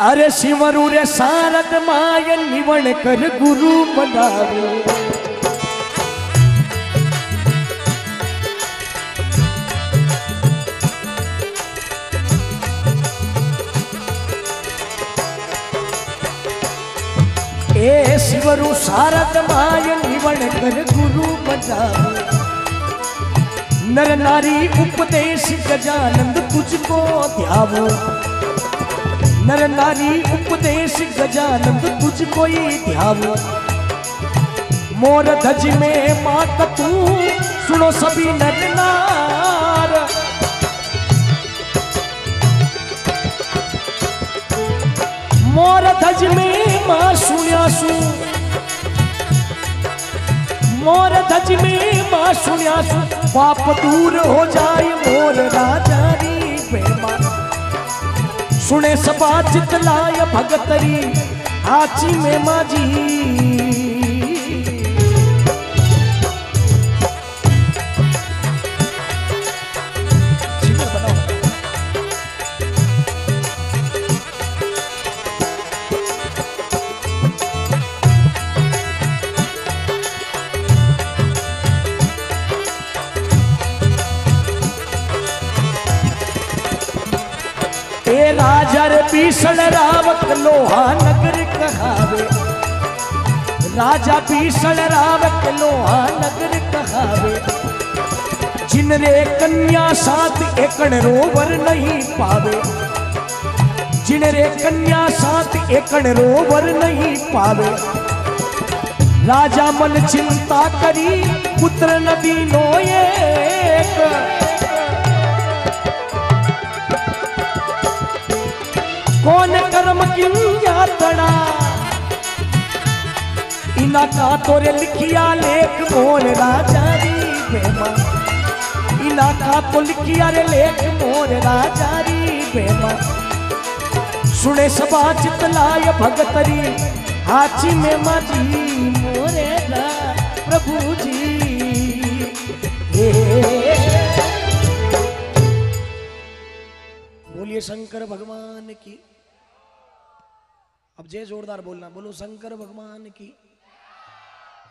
अरे शिवरु रे शारद माय निवण कर गुरु बनावे ए शिवरु शारद माय निवण कर गुरु बनावे नर नारी उपदेश गजानंद तुझको ध्यावो। नर नारी उपदेश गजानंद तुझको ही ध्यावो मोर धज में मात तू, सुनो सभी नर नार मोर धज में माँ सुनिया सु मोर धज में माँ सुनिया सु पाप दूर हो जाए मोर राजा। सुने सबा चितलाय भगतरी आची में माजी भीषण रावत लोहा नगर कहावे। राजा भीषण रावत लोहा नगर कहावे। जिन रे कन्या सात एकड़ रोवर नहीं पावे। जिन रे कन्या सात एकड़ रोवर नहीं पावे। राजा मन चिंता करी, पुत्र नदी नो एक। कौन कर्म की यातना इना का तोरे लिखिया लेख मोर राजा री बेमा इना का तो लिखिया रे लेख मोर राजा री बेमा सुने सबा चितलाय भगतरी हाची में माजी मोरे रा प्रभु जी। बोलिए शंकर भगवान की। अब जय जोरदार बोलना, बोलो शंकर भगवान की,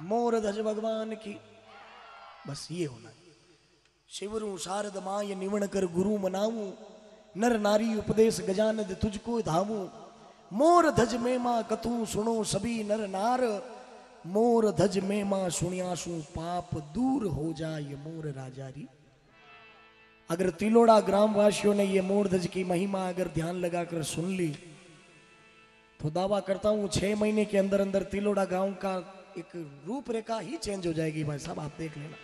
मोर ध्वज भगवान की। बस ये होना शिवरू शारद माय निवण कर गुरु मनाऊ, नर नारी उपदेश गजानद तुझको धामू मोर धज में माँ कथू सुनो सभी नर नार, मोर धज में माँ सुनियासु पाप दूर हो जाए मोर राजारी। अगर तिलोड़ा ग्राम वासियों ने ये मोरध्वज की महिमा अगर ध्यान लगाकर सुन ली तो दावा करता हूँ, छह महीने के अंदर अंदर तिलोड़ा गाँव का एक रूपरेखा ही चेंज हो जाएगी भाई साहब, आप देख लेना।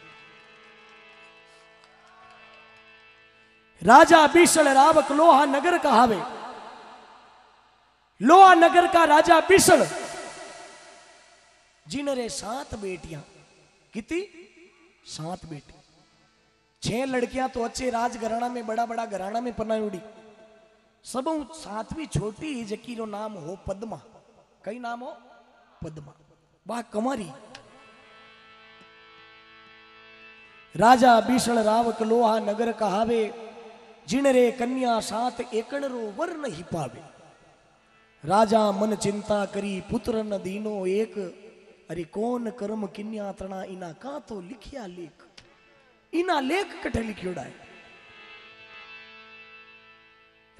राजा बिशल रावक लोहा नगर कहावे लोहा नगर का राजा बिशल जिन रे सात बेटियाँ, कितनी? सात बेटी। छह लड़कियाँ तो अच्छे राज घराना में बड़ा बड़ा घराना में पनाउड़ी सब सातवीं छोटी जकी रो नाम हो पद्मा। कई नाम हो? पद्मा। वाह, कमारी। राजा भीषण रावक लोहा नगर कहावे जिन रे कन्या सात एकड़ वर नहीं पावे। राजा मन चिंता करी, पुत्र न दीनो एक। अरे कौन कर्म किन्या तणा इना का तो लिखिया लेख। इना लेख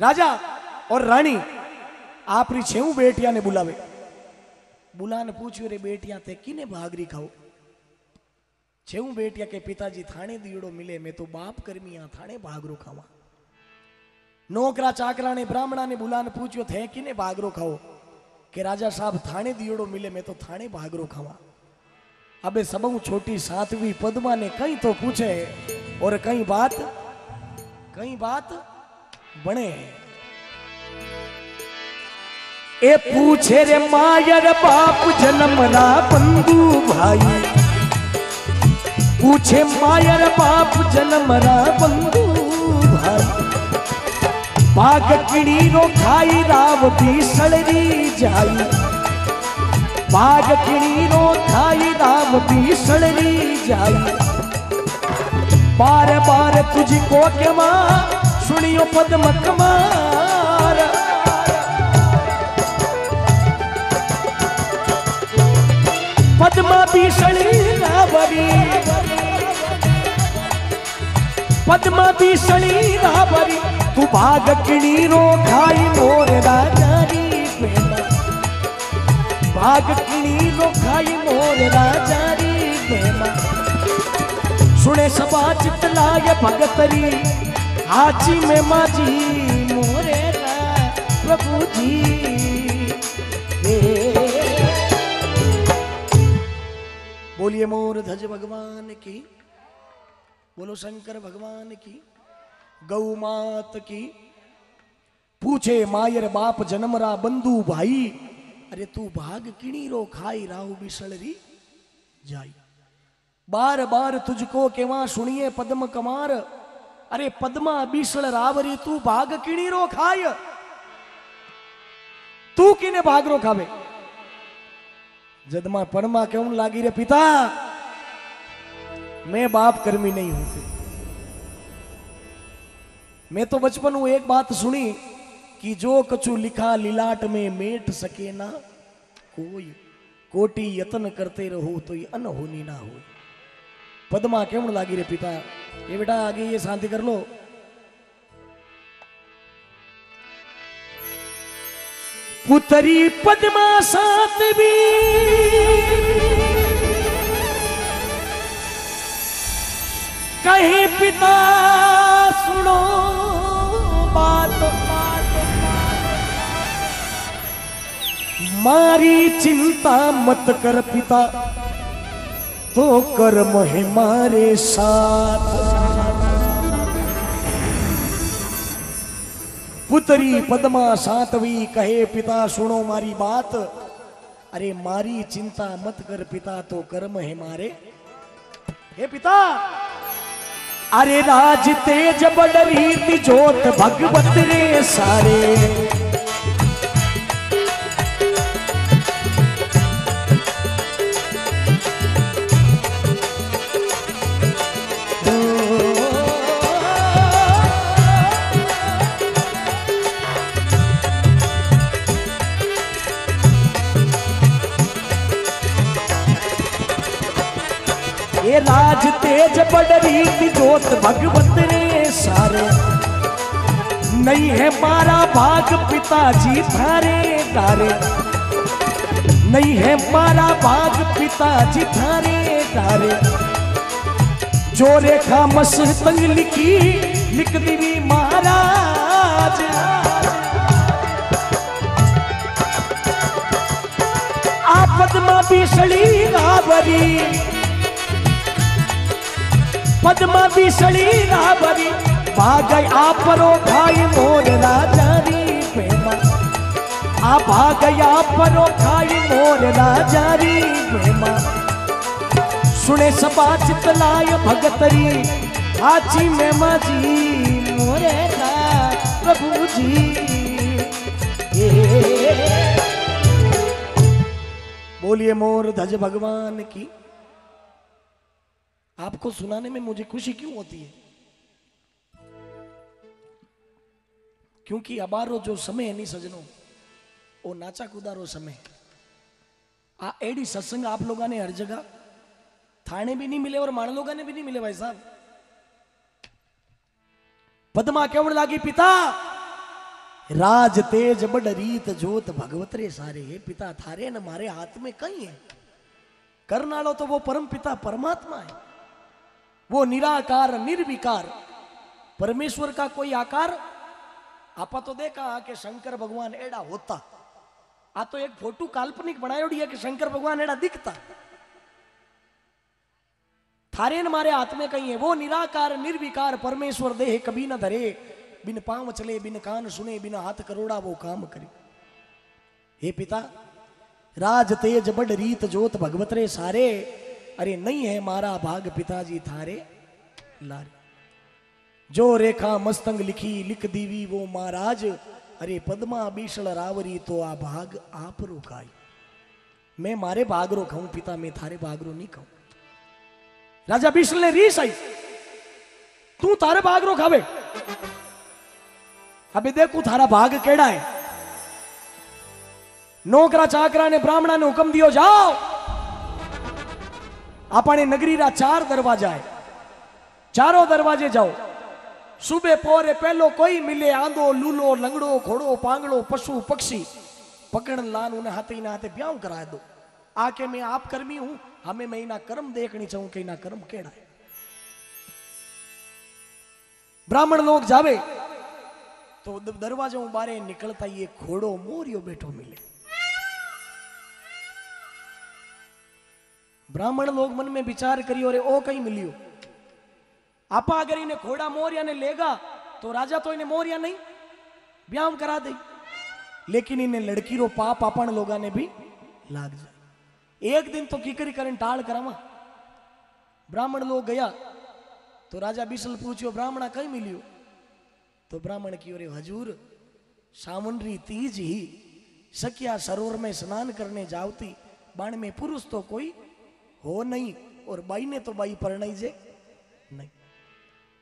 राजा और रानी छेऊ बेटिया ने बुलावे। बुला ने पूछ्यो रे बेटिया, ते किने भागरी खाओ? छेऊ बेटिया के पिताजी थाने दीड़ो मिले, मैं तो बाप कर्मिया थाने भागरो खावा। नौकरा, चाकरा ने, ब्राह्मणा ने बुला ने पूछ्यो, थे किने भागरो खाओ? के राजा साहब थाने दीड़ो मिले, मैं तो थाने भागरो खावा। अबे सबू छोटी सातवीं पद्मा ने कहीं तो बने। ए पूछे रे मायर बाप जन्मरा बंधु भाई। पूछे मायर बाप जन्मरा बंधु भाई। बाग किणी रो खाई, राव भी सड़री जाई। बाग किणी रो खाई, राव भी सड़री जाई। बार बार तुझको के माँ सुनियो पद्म कमार पद्मा भीषण रावरी पद्मा भीषण रावरी तू भागकणी रो खाई मोर राजारी भागकणी रो खाई मोर राजारी सुने सबा चित चितलाय भगतरी हाची में माजी मोरे प्रभु जी बोलिए मोर ध्वज भगवान की, बोलो शंकर भगवान की, गौ मात की। पूछे मायर बाप जन्मरा बंधु भाई, अरे तू भाग किणी रो खाई राहु बिसलरी जाई। बार बार तुझको केवा सुनिए पद्म कमार अरे पद्मा बिसळ रावरी, तू भाग किणी रो खाय। तू किने भाग रो खावे? जदमा परमा क्यों लागी रे पिता, मैं बाप कर्मी नहीं हूँ मैं तो बचपन में एक बात सुनी कि जो कछु लिखा लिलाट में मेट सके ना, कोई कोटि यत्न करते रहो तो ये अनहोनी ना हो पद्मा क्यों लागी रे पिता। ये बेटा आगे ये शांति कर लो। पुतरी पद्मा सातवी कहे पिता, सुनो बात बात। मारी चिंता मत कर पिता। तो कर्म है मारे साथ। पुतरी पद्मा सातवी कहे, पिता, सुनो मारी बात। अरे, मारी चिंता मत कर पिता तो कर्म है मारे। हे पिता, अरे, राज तेज बड़ जोत भगवत रे सारे। राज तेज बड़ रीति जोत भगवत रे सारे। नहीं है मारा भाग पिताजी थारे डारे नहीं है मारा भाग पिताजी थारे डारे जो रेखा मस्तंग लिखी, लिख दी महाराज। आपद में बिसड़ी रावरी पद्मा बिसड़ी रावरी भाग आपरो खाई मोर राजारी प्रेमा। आ भाग आपरो खाई मोर राजारी प्रेमा। सुने सबा चितलाय भगतरी आची में माजी मोरे का प्रभु जी। बोलिए मोर धज भगवान की। आपको सुनाने में मुझे खुशी क्यों होती है? क्योंकि अबारो जो समय है नहीं सजनो, वो नाचा कूदारो समय आ एडी सत्संग आप लोगों ने हर जगह, थाने भी नहीं मिले और मान लोगों ने भी नहीं मिले भाई साहब। पद्मा केवड़ लागी, पिता, राज तेज बड़ रीत जोत भगवत रे सारे। हे पिता, थारे न मारे हाथ में कहीं है। करनालो तो वो परम पिता परमात्मा है। वो निराकार, निर्विकार। परमेश्वर का कोई आकार? आपा तो देखा कि शंकर भगवान एड़ा होता। आ तो एक फ़ोटो काल्पनिक बनायोड़ी है कि शंकर भगवान एड़ा दिखता। थारे न मारे हाथ में कहीं है, वो निराकार, निर्विकार, परमेश्वर देह कभी न धरे। बिन पाँव चले, बिन कान सुने, बिन हाथ करोड़ा वो काम करे। हे पिता, राज तेज बड़ रीत जोत भगवत रे सारे। अरे नहीं है मारा भाग पिताजी थारे लारे जो रेखा मस्तंग लिखी, लिख दीवी वो महाराज। अरे पद्मा बीसल रावरी तो आ भाग आप रो खाई मैं मारे भाग रो पिता, मैं थारे भाग रो नहीं खाऊं राजा बीसल ने रीस आई। तू तारे भाग रो खावे। अबे देखू थारा भाग केड़ा है। नौकरा चाकरा ने ब्राह्मणा ने हुक्म दियो, जाओ। આપણે નગરીના ચાર દરવાજા હે ચારો દરવાજે જાઓ સુબે પોરે પહેલો કોઈ મિલે આંધો લૂલો લંગડો ઘોડો પાંગડો પશુ पक्षी पकड़ लान उन्हें हाथे ना हाथे ब्याह करा दो आके मैं आप कर्मी हूं हमें मैं इना कर्म देखनी चाहूं कि इना कर्म केड़ा है ब्राह्मण लोग जावे तो द- दरवाजे हूं बारे निकलता ये घोड़ो मोरियो बैठो मिले ब्राह्मण लोग मन में विचार करियो रे ओ कहीं मिलियो। आपा अगर इन्हें घोड़ा मोरिया ने लेगा तो राजा तो इन्हें मोरिया नहीं, ब्याह करा दे। लेकिन इन्हें लड़की रो पाप अपन लोगा ने भी लाग जाए। एक दिन तो कीकरी करन टाल करावा। ब्राह्मण लोग गया तो राजा बिशल पूछियो, ब्राह्मणा कहीं मिलियो? तो ब्राह्मण की ओरे, हजूर, सामुंडरी तीज ही सकिया सरोवर में स्नान करने जावती, बाण में पुरुष तो कोई हो नहीं, और बाई ने तो बाई परणाई जे। नहीं।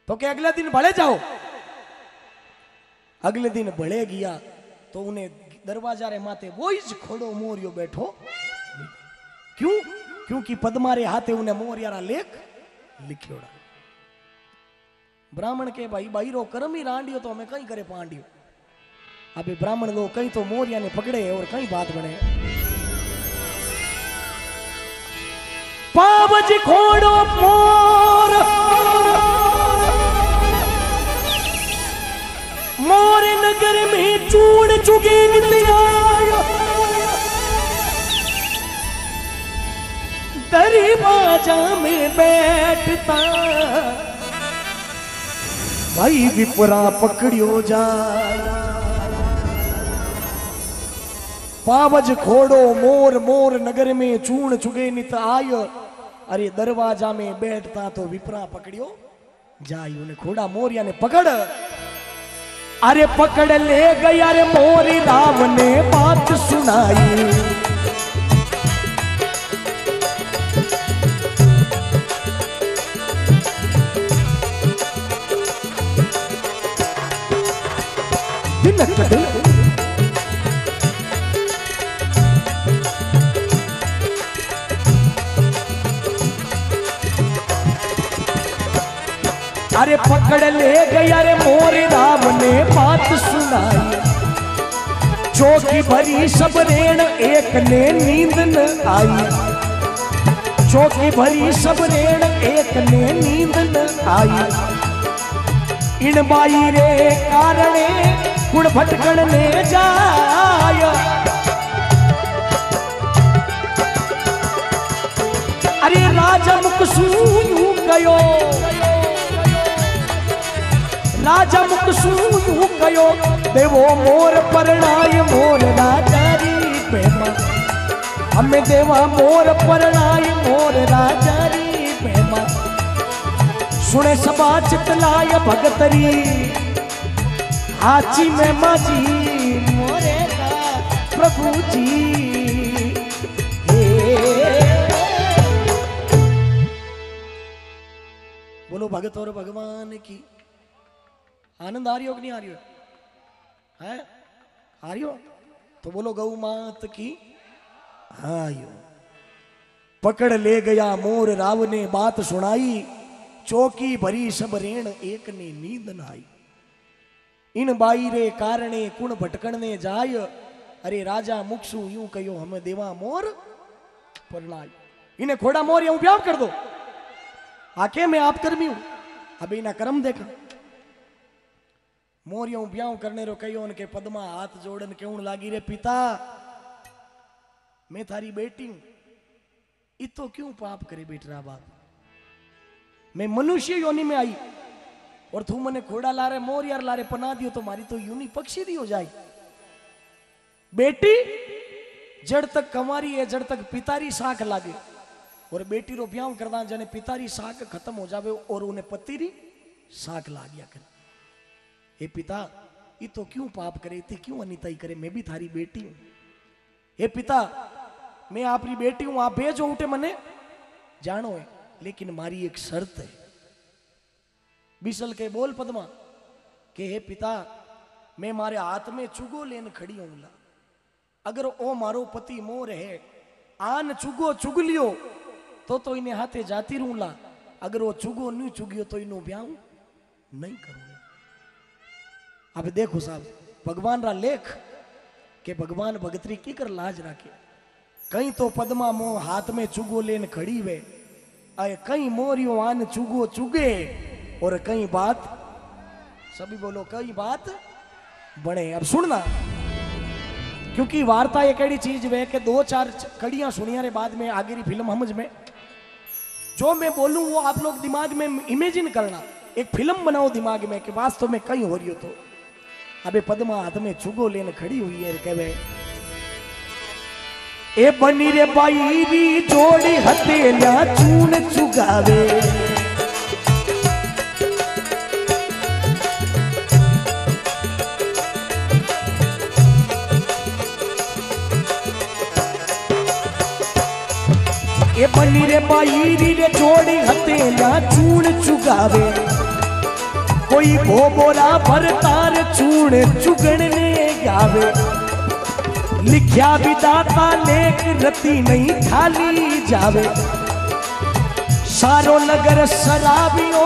तो के अगले दिन भले जाओ? अगले दिन भले गया तो उन्हें दरवाज़ा रे माथे वो ही खोड़ो, मोरियो बैठो। क्यों? क्योंकि पद्मारे हाथे उन्हें मोरियारा लेख लिखियोड़ा ब्राह्मण के भाई भाई रो कर्म ही रांडियो तो हमें कहीं करे पांडियो। अभी ब्राह्मण लोग कहीं तो मोरिया ने पकड़े और कहीं बात बने। पावज खोड़ो मोर। मोर नगर में चूड़ चुगे नित्याय। दरवाज़ा में बैठता। भाई विपरा पकड़ियो जा। पावज खोड़ो मोर मोर नगर में चूण चुगे नित आय अरे दरवाज़ा में बैठता तो विपरा पकड़ियो जाई उन्हें खोड़ा मोरिया ने पकड़ अरे पकड़ ले गया रे मोरी राम ने बात सुनाई दिनक दिन अरे पकड़ ले गया रे मोर राम ने बात सुनाई। चौकी भरी सब रेण, एक ने नींद न आई। चौकी भरी सब रेण, एक ने नींद न आई। इन बाई रे कारणे, गुण भटकण ने जाय। अरे राजा मुख सूयू गयो। राजा मुख सूयू गयो देवो मोर परणाय मोर राजा री प्रेमा। हमें देवा मोर परणाय मोर राजा री प्रेमा। सुने सबा चितलाय भगतरी हाची में माजी मोरे प्रभु जी। बोलो भगत और भगवान की। आनंद आ रही हो कि नहीं आ रही हो? है? आ रही हो? तो बोलो, गौ मात की आयो। पकड़ ले गया मोर राव ने बात सुनाई, चौकी भरी सब रेण एक ने नींद न आई इन बाई रे कारणे कुण भटकणने जाय, अरे राजा मुक्षु यूँ कहो हमें देवा मोर परणाई इन्हें खोड़ा मोर, यूँ ब्याह कर दो। आके मैं आप कर्मी हूँ। अभी इना कर्म देखा। मोरियो ब्याह करने रो कहो उनके पद्मा हाथ जोड़न क्यों लागी रे पिता। मैं थारी बेटी हूँ। इतो क्यों पाप करे बेटरा बाप? मैं मनुष्य योनि में आई और तू मने घोड़ा लारे मोर यार लारे पना दियो तो मारी तो यूनी पक्षी दी हो जाए। बेटी, जड़ तक कमारी है, जड़ तक पितारी साख लागे। और बेटी रो ब्याह करदा जने पितारी साख खत्म हो जावे और उन्हें पतिरी साख लाग्या करे। हे पिता, ये तो क्यों पाप करे? थे क्यों अनिता ही करे? मैं भी थारी बेटी हूँ। हे पिता, मैं आपरी बेटी हूँ, आप भेजो उठे मने। जानो है, लेकिन मारी एक शर्त है। बिसल के बोल पदमा, के हे पिता, मैं मारे हाथ में चुगो लेन खड़ी हूँ अगर ओ मारो पति मोर है, आन चुगो चुग लियो तो तो इन्हें हाथे जाती रूला अगर वो चुगो नहीं चुगियो तो इन्हों ब्याह नहीं करूँगा। अब देखो साहब, भगवान रा लेख के भगवान भगतरी की कर लाज राखे। कहीं तो पद्मा मोह हाथ में चुगो लेन खड़ी वे अरे कहीं मोरियो आन चुगो चुगे, और कहीं बात, सभी बोलो कई बात बने। अब सुनना क्योंकि वार्ता एक ऐसी चीज़ वे कि दो चार कड़ियाँ सुनिया रे बाद में आगे री फ़िल्म समझ में। जो मैं बोलूँ वो आप लोग दिमाग में इमेजिन करना, एक फ़िल्म बनाओ दिमाग में कि वास्तव में कहीं हो रही हो तो। अबे पदमा, हाथ में चुगो लेन खड़ी हुई है कहे। ए बनी रे बाई री जोड़ी हथेलिया चून चुगावे। ए बनी रे बाई री रे जोड़ी हथेलिया चून चुगावे। કોઈ ભોબોરા ભરતાર ચૂણ ચુગણને ગાવે लिख्या विदाता लेख रति नहीं खाली जावे सारो नगर शराबियो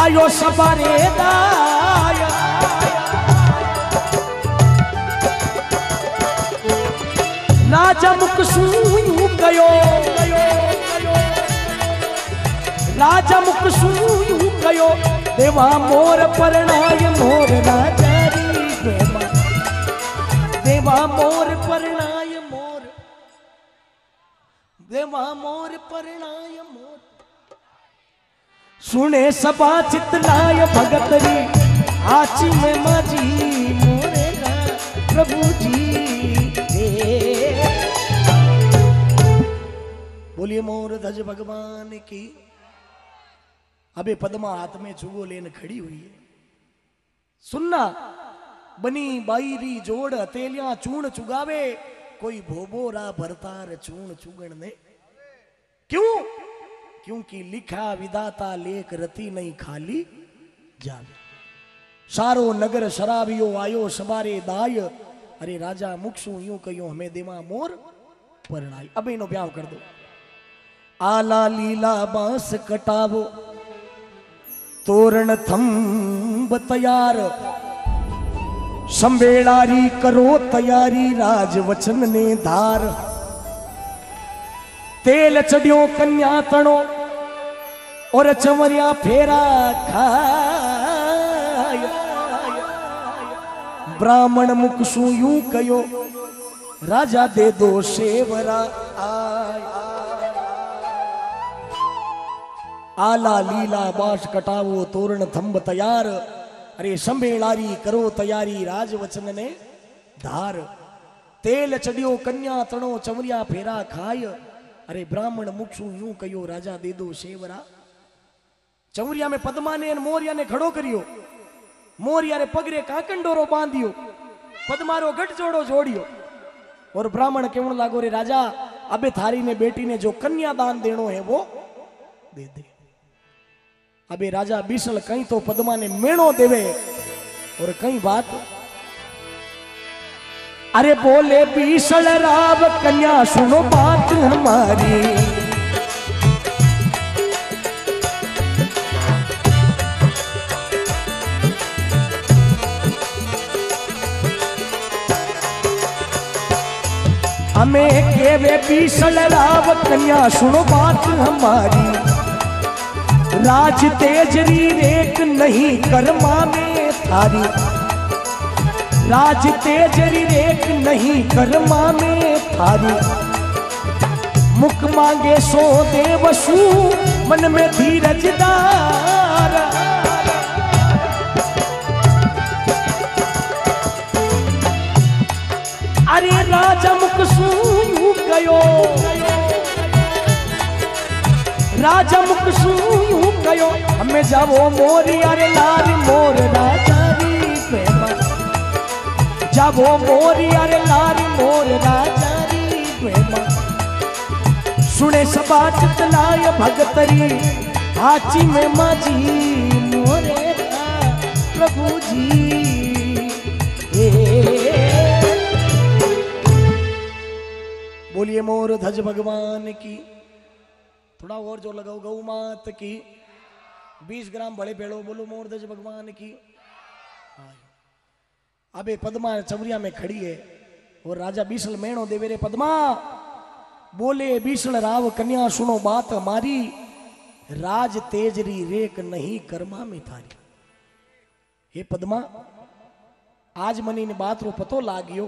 आयो सबारे दाया राजा मुख सूयू गयो राजा मुख सूयू गयो देवा मोर परणाय मोर राजा री प्रेमा देवा मोर परणाय मोर देवा मोर परणाय मोर सुने सभा चितलाय भगतरी आची में माजी मोरेगा प्रभु जी बोलिए मोर धज भगवान की। अबे पदमा हाथ में चुगो लेन खड़ी हुई है। सुनना, बनी बाईरी जोड़ हथेलियाँ चूण चुगावे, कोई भोबोरा भरतार चूण चुगण ने। क्यों? क्योंकि लिखा विदाता लेख रति नहीं खाली जावे सारो नगर शराबियो आयो सबारे दाय। अरे राजा मुखसु यूँ कयो हमें देवा मोर परणाई। अब इनो ब्याह कर दो। आला लीला बाँस कटावो तोरण थंब तैयार। संबेड़ारी करो तैयारी राज वचन ने धार। तेल चढ़ियो कन्या तणो, और चवरिया फेरा खाय। ब्राह्मण मुख सु कयो, राजा दे दो सेवरा आय। आला लीला बास कटावो तोरण थंब तैयार। अरे संभेलारी करो तैयारी राजवचन ने धार। तेल चढ़ियो कन्या तणो चमरिया फेरा खाय। अरे ब्राह्मण मुक्षु यूँ कयो राजा दे दो सेवरा चमरिया में पद्मा ने मोरिया ने खड़ो करियो। मोरिया रे पगरे काकंडोरो बांधियो। पद्मारो गट जोड़ो जोड़ियो। और ब्राह्मण केवण लागो, रे राजा, अबे थारी ने बेटी ने जो अबे राजा बीसल कहीं तो पद्मा ने मेणो देवे और कहीं बात। अरे बोले बीसल राव कन्या, सुनो बात हमारी। हमें केवे बीसल राव कन्या, सुनो बात हमारी। राज तेजरी रेख नहीं कर्मा में थारी। राज तेजरी रेख नहीं कर्मा में थारी। मुख मांगे सो देवसु मन में धीरज दार। अरे राजा मुख सू गयो। राजा मुख सूयू कयो हमें जावो मोरी, अरे लाल मोर राजा री प्रेमा। जावो मोरी, अरे लाल मोर राजा री प्रेमा। सुने सबा चितलाय भगतरी आची में माजी मोरे रा, प्रभु जी। बोलिए मोर ध्वज भगवान की, थोड़ा और जो लगाओ गौ मात की। बीस ग्राम बड़े पेड़ो बोलो मोरदज भगवान की। अबे पद्मा चवरिया में खड़ी है, और राजा बीसल मेणो देवे रे, पद्मा। बोले, बीसल राव कन्या, सुनो बात हमारी राज तेजरी रेक नहीं, कर्मा में थारी। हे पद्मा, आज मनी ने बात रो पतो लाग्यो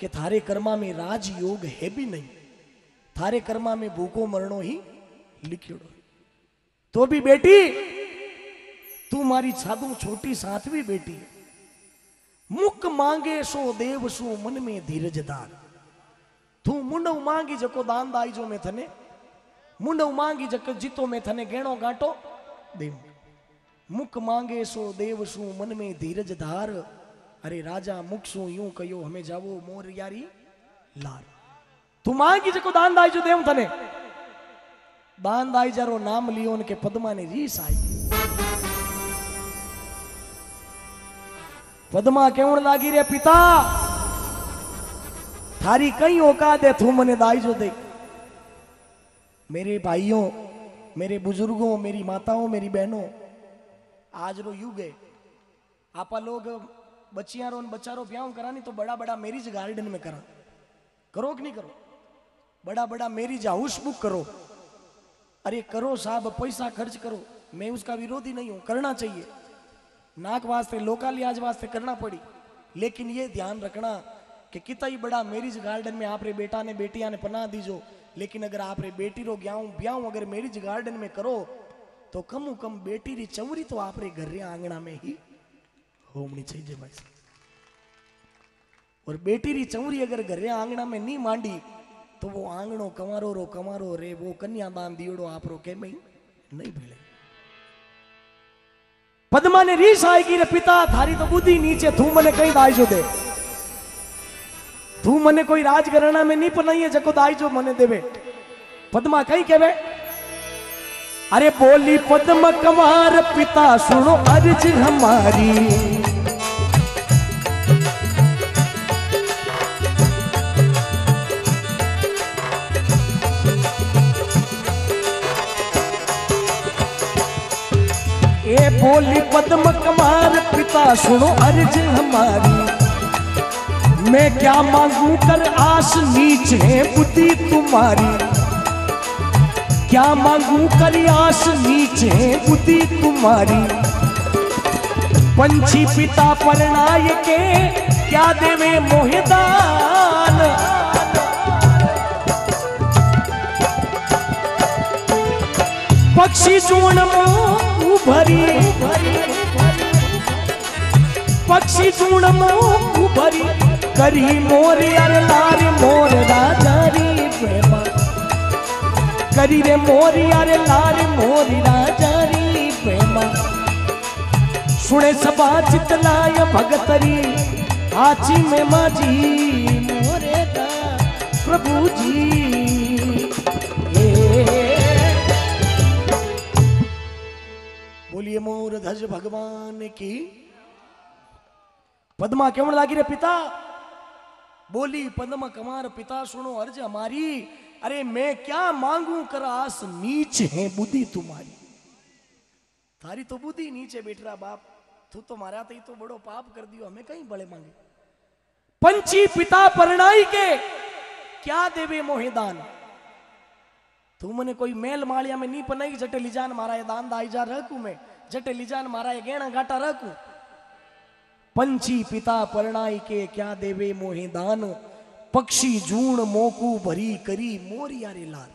कि थारे कर्मा में राज योग है भी नहीं। थारे कर्मा में भूखो मरणो ही लिखियो तो भी बेटी तू मारी साधु छोटी सातवीं बेटी मुख मांगे सो देव सो मन में धीरज दार तू मुंड मांगी जको दान दाई जो में थने। मुंड मांगी जको जीतो में थने, गेणो गांटो देव। मुख मांगे सो देव सु मन में धीरज धार। अरे राजा, मुख सु यूँ कयो, हमें जावो मोर यारी लार। तू मांगी जको दान दाई जो देव थने। दान दाई जारो नाम लियो उनके पद्मा ने रीस आई। પદમાં કેવણ લાગી રે પિતા थारी कई औकात है तू मने दाई दे मेरे भाइयों मेरे बुजुर्गों मेरी माताओं मेरी बहनों आज रो युग है आपा लोग बच्चियां रो बच्चा रो ब्याह करानी तो बड़ा बड़ा मेरिज गार्डन में करा करो कि नहीं करो बड़ा बड़ा मेरिज हाउस बुक करो अरे करो साहब पैसा खर्च करो मैं उसका विरोधी नहीं हूं करना चाहिए नाक वास्ते, लोका लिहाज वास्ते करना पड़ी। लेकिन ये ध्यान रखना कि कितना ही बड़ा मैरिज गार्डन में आप रे बेटा ने, बेटिया ने पना दीजो लेकिन अगर आप रे बेटी रो ग्याऊं, ब्याऊं अगर मैरिज गार्डन में करो तो कम कम बेटी री चवरी तो आप रे घर रे आंगना में ही होमनी चाहिए भाई और बेटी री चवरी अगर घर रे आंगना में नहीं मांडी तो वो आंगणो कमारो रो कमारो रे, वो कन्यादान दियोड़ो आप रो के नहीं भेले। પદ્મા ને રીસ આઈ રે પિતા થારી તો બુદ્ધિ નીચે તું મને કઈ દાઈજો દે તું મને કોઈ રાજઘરાણા में नहीं पनाइए जको दाईजो मने देवे पद्मा कई केवे अरे बोली पद्म कमार पिता सुनो अर्ज हमारी बोली पद्म कमार पिता सुनो अर्ज़ हमारी। मैं क्या मांगू कर आस नीच है बुद्धि तुम्हारी। क्या मांगू कर आस नीच है बुद्धि तुम्हारी। पंछी पिता परणाय के क्या देवे मोहिदान? पक्षी चूर्ण भरी। पक्षी चूर्ण भरी। करी मोर यार, लार मोर राजारी प्रेमा। करी रे मोर यार, लार मोर राजारी प्रेमा। सुने सभा चितलाय भगतरी आची में माजी मोरे प्रभु बोलिए मोर ध्वज भगवान की। पद्मा केवण लागी रे पिता। बोली, पद्मा कमार पिता, सुनो अर्ज़ हमारी। अरे, मैं क्या मांगू कर आस नीच है बुद्धि तुम्हारी। थारी तो बुद्धि नीचे बैठ रहा बाप। तू तो मारा तो तो बड़ो पाप कर दियो, हमें कहीं बड़े मांगे। पंची पिता परणाई के, क्या देवे मोहिदान तू मने कोई मेल मालिया में नहीं पनाई, जटे लिजान मारा, ये दान दाई जा रखू मैं। जटे लिजान मारा ये गेणा घाटा रखू। पंछी पिता परणाई के क्या देवे मोहे दान। पक्षी जूण मोकू भरी करी मोरिया रे लाल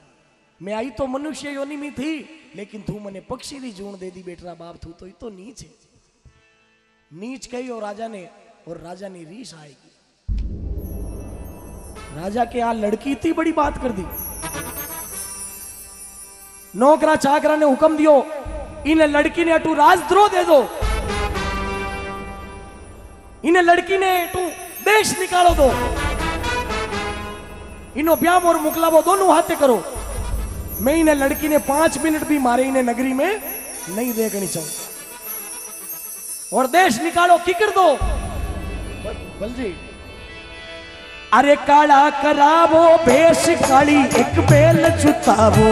मैं आई तो मनुष्य योनि में थी, लेकिन तू मने पक्षी री जूण दे दी बेटरा बाप, तू तो तो नीच है। नीच कही और राजा ने, और राजा ने रीस आएगी राजा के यहाँ लड़की इतनी बड़ी बात कर दी। नौकरा चाकरा ने हुक्म दियो इन लड़की ने अटू राजद्रोह दे दो। इन लड़की ने अटू देश निकालो दो। इनो ब्याम और मुकलाबो दोनों हाथे करो। मैं इन्हें लड़की ने पाँच मिनट भी मारे इन्हें नगरी में नहीं देखनी चाहूँ और देश निकालो की कर दो। बल जी अरे काला करावो भेष काली एक बेल छुतावो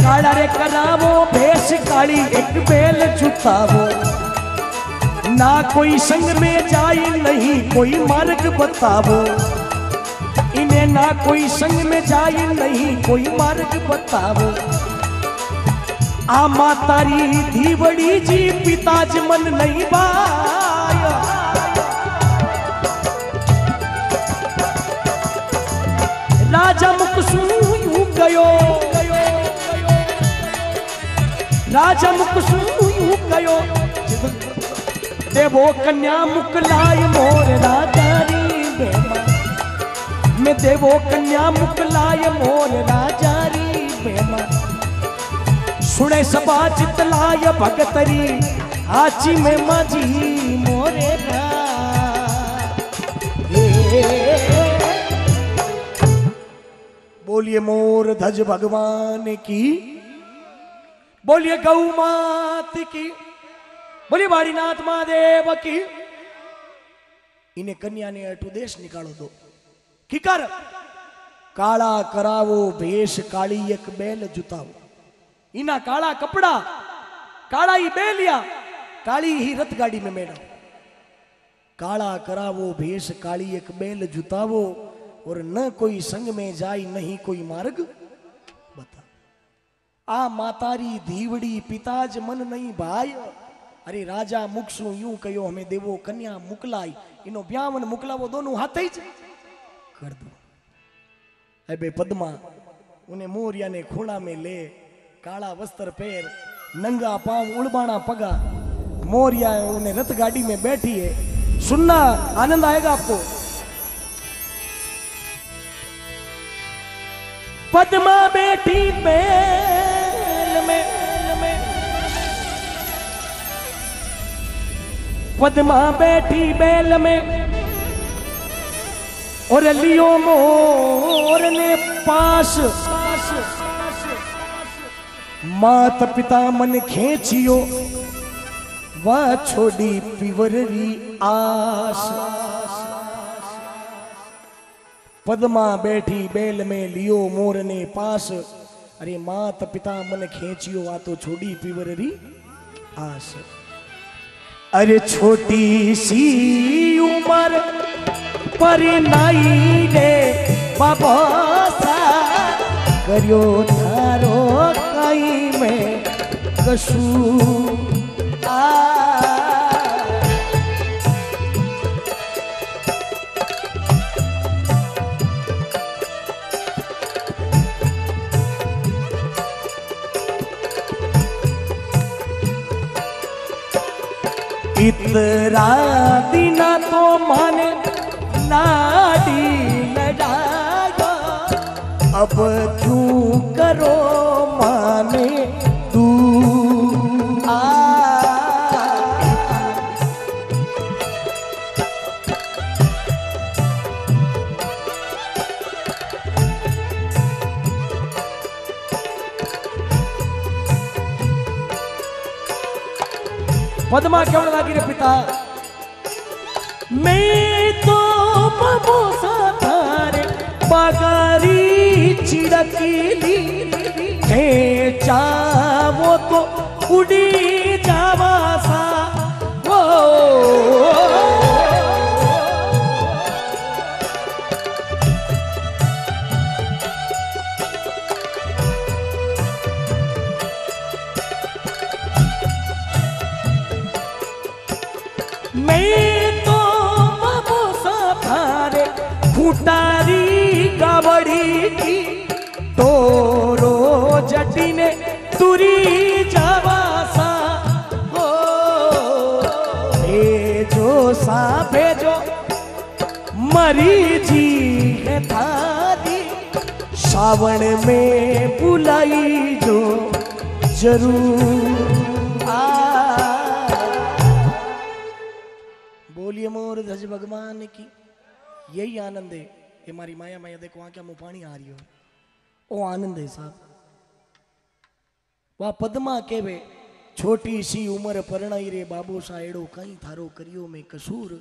काला रे करावो, भेष काली एक बेल जुतावो ना कोई संग में जाए नहीं, कोई मार्ग बतावो। इन्हें ना कोई संग में जाए नहीं, कोई मार्ग बतावो। आ मातारी धीवड़ी जी, पिताज मन नहीं बाया। राजा मुकसू यूँ गयो। राजा मुकसू यूँ गयो देवो कन्या मुकलाय मोर राजारी बेमा। मैं देवो कन्या मुकलाय मोर राजारी बेमा। सुने सबा चितलाय भगतरी, आची में माझी मोरे बोलिए मोर धज भगवान की बोलिए गौ मात की। बोलिए बाड़ीनाथ महादेव की। इन्हें कन्या ने अटू देश निकालो दो। की कर काला करावो, भेष काली एक बेल जुताओ इना काला कपड़ा, काला ही बेलिया, काली ही रथ गाड़ी में मेरा काला करावो, भेष काली एक बेल जुतावो, और न कोई संग में जाई, नहीं कोई मार्ग। आ मातारी धीवड़ी पिताज मन नहीं भाई अरे राजा मुकसू यूँ कयो, हमें देवो कन्या मुकलाई। इनो ब्यावन मुकलावो दोनों हाथ ही कर दो। अबे पद्मा, उन्हें मोरिया ने खूणा में ले, काला वस्त्र पैर नंगा पाँव उड़बाना पगा। मोरिया उन्हें रथ गाड़ी में बैठी है। सुनना, आनंद आएगा आपको। पद्मा बैठी बैल पद्मा बैठी बैल में, और लियो मोर ने पास। मात पिता मन खेचियो वह छोड़ी पिवररी आस। पदमा बैठी बैल में लियो मोर ने पास। अरे मात पिता मन खेचियो आ तो छोड़ी पिवररी आस। अरे छोटी सी उम्र पर नाई डे बाबा करियो थारो कई में कशू आ इतरा दिना तो माने लाडी लड़ाया अब क्यों करो माने तू? पद्मा क्यों लगी रे पगारी चा वो तो उड़ी जावा मरी जी है थारी सावन में बुलाई जो ज़रूर बोलिए मोर ध्वज भगवान की, यही आनंद है ये हमारी माया माया, देखो आँखें मुँह पानी आ रही हो। ओ आनंद है साहब। वह पद्मा केवे छोटी सी उम्र परणाई रे बाबू सा, एड़ो कहीं थारो करियो में कसूर।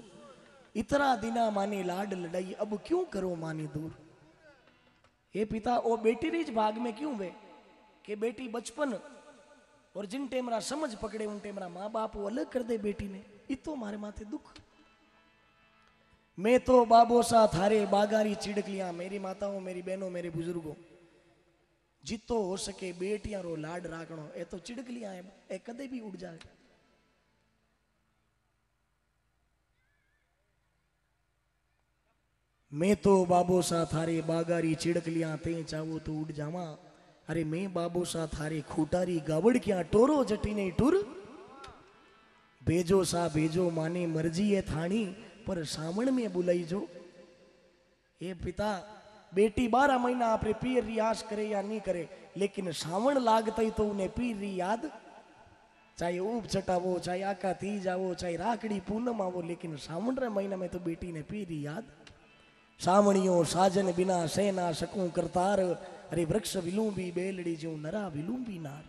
इतना दिना माने लाड लड़ाई, अब क्यों करो माने दूर? हे पिता, ओ बेटी रीच भाग में क्यों वे? कि बेटी बचपन, और जिन टेमरा समझ पकड़े, उन टेमरा माँ बाप वो अलग कर दे बेटी ने। ये तो हमारे माथे दुख। मैं तो बाबो सा थारे बागारी चिड़कलियाँ मेरी माताओं, मेरी बहनों, मेरे बुज़ुर्गों। जितो हो सके बेटियाँ रो लाड राखणो, ए तो चिड़कलियाँ है, ए कदे भी उड़ जाए। मैं तो बाबो सा थारे बागारी चिड़कलियाँ ते चाहो तो उड़ जावा। अरे मैं बाबो सा थारे खूटारी गावड़ क्या, टोरो जटी नहीं टुर। भेजो सा भेजो, माने मर्ज़ी है थाणी, पर सावण में बुलाई जो। हे पिता, बेटी बारह महीना आपरे पीर री आश करे या नहीं करे, लेकिन सावण लागता ही तो उन्हें पीर री याद। चाहे ऊप चटावो, चाहे आका तीज आवो, चाहे राखड़ी पूनम आवो, लेकिन सावण महीना में तो बेटी ने पीर याद। सावणियों साजन बिना सेना सकूँ करतार। अरे वृक्ष विलूंबी, बेलड़ी जो नरा विलूंबी नार।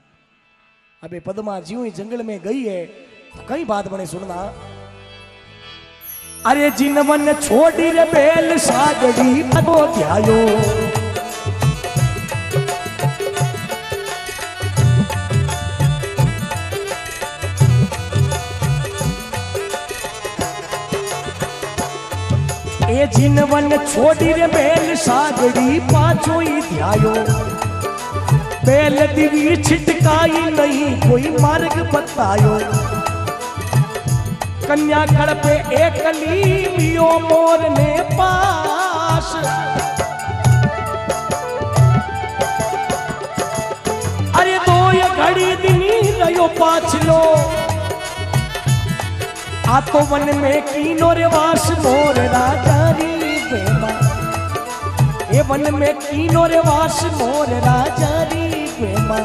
अबे पद्मा ज्यों ही जंगल में गई है तो कई बात बने सुनना। अरे जिनवन छोड़ी रे बेल सागड़ी तको ए जिनवन छोड़ी रे बेल सागड़ी पाछो ही ध्यायो। बेल दिवी छिटकाई नहीं कोई मार्ग बतायो। कन्या कड़ पे एक लीमियो मोर ने पास। अरे दो ये घड़ी तो वन में कीनो रे वास मोर राजा री बेमा ए वन में कीनो रे वास मोर राजा री बेमा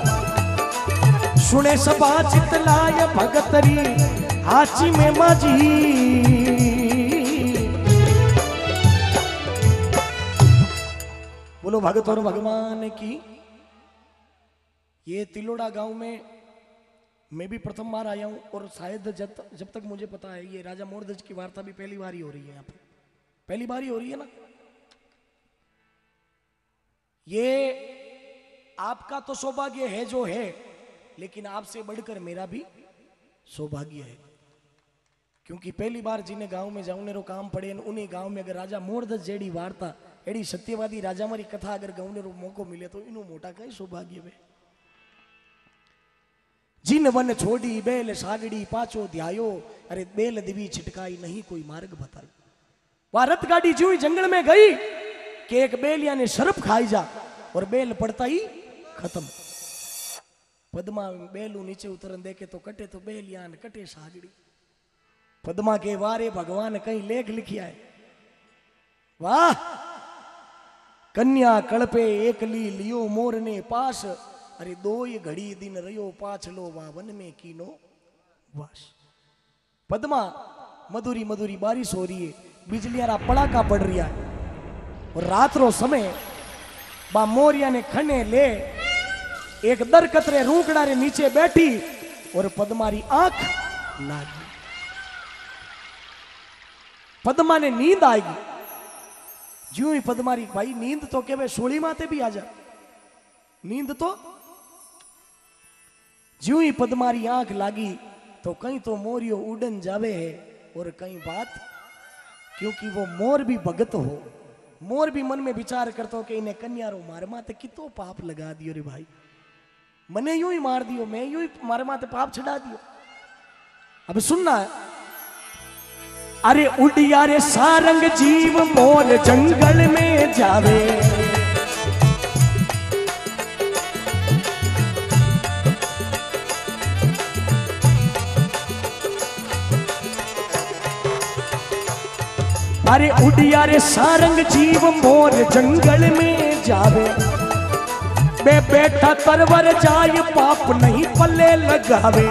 सुने सबा चितलाय भगतरी हाची में माझी बोलो भगत और भगवान की, ये तिलोड़ा गाँव में मैं भी प्रथम बार आया हूँ और शायद जब जब तक मुझे पता है ये राजा मोरदज की वार्ता भी पहली बार ही हो रही है यहाँ पे। पहली बार ही हो रही है ना? ये आपका तो सौभाग्य है जो है, लेकिन आपसे बढ़कर मेरा भी सौभाग्य है। क्योंकि पहली बार जिन्हें गाँव में जाऊँ रो काम पड़े उन्हें गाँव में अगर राजा मोरदस जेड़ी वार्ता, एड़ी सत्यवादी राजा मारी कथा अगर गाँव रो मौको मिले तो इनु मोटा कई सौभाग्य है। जिन वन छोड़ी, बेल सागड़ी पाचो ध्यायो। अरे बेल दिवी छिटकाई नहीं, कोई मार्ग बताई वह रथ गाड़ी जो जंगल में गई, कि एक बेलिया ने सरप खाई जा, और बेल पड़ता ही खत्म। पद्मा बेलू नीचे उतरन देखे तो कटे तो बेलिया ने कटे सागड़ी पदमा के वारे भगवान कहीं लेख लिखिया है वाह! कन्या कड़पे एकली लियो मोर ने पास। अरे दो ये घड़ी दिन रयो पाछलो वा वन में कीनो वास। पद्मा, मधुरी मधुरी बारिश हो रही है बिजलियारा पड़ाका पड़ रिया और रात रो समय, बा मोरिया ने खने ले, एक दर कतरे रूकड़ा रे नीचे बैठी, और पद्मारी आँख लागी। पद्मा ने नींद आएगी ज्यों ही पद्मारी भाई, नींद तो के सोली माते भी आ जा। नींद तो ज्यों ही पद्मारी आँख लागी तो कहीं तो मोरियो उड़न जावे है। और कहीं बात, क्योंकि वो मोर भी भगत हो। मोर भी मन में विचार करता हो कि इन्हें कन्या रो मार माते कितो पाप लगा दियो रे भाई। मने यूँ ही मार दियो, मैं यूँ ही मारे माते पाप छड़ा दियो। अब सुनना है। अरे उड़िया रे सारंग जीव मोर जंगल में जावे। अरे उड़िया रे सारंग जीव मोर जंगल में जावे। बे बेटा तरवर जाय पाप नहीं पल्ले लगावे।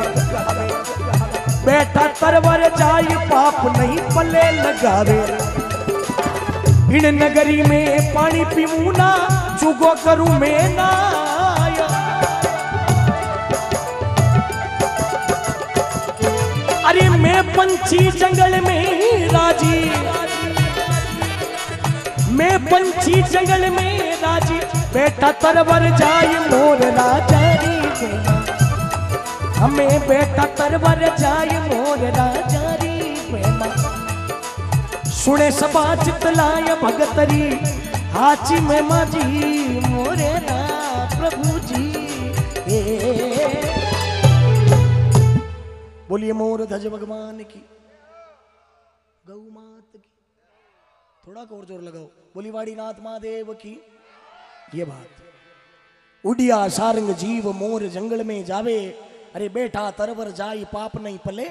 बेटा तरवर जाय पाप नहीं पल्ले लगावे। इन नगरी में पानी पीऊ ना चुगो करूँ मैं ना। अरे मैं पंछी जंगल में राज़ी। मैं पंछी जंगल में राज़ी बेटा तरवर जाए मोर राजारी हमें बेटा तरवर जाए मोर राजारी सुने सबा चितलाय भगतरी, हाची में माजी मोरे ना प्रभु जी। बोलिए मोर धज भगवान की। थोड़ा और ज़ोर लगाओ। बोली वाड़ी नाथ महादेव की। ये बात। उड़िया सारंग जीव मोर जंगल में जावे। अरे बेटा तरवर जाई पाप नहीं पले।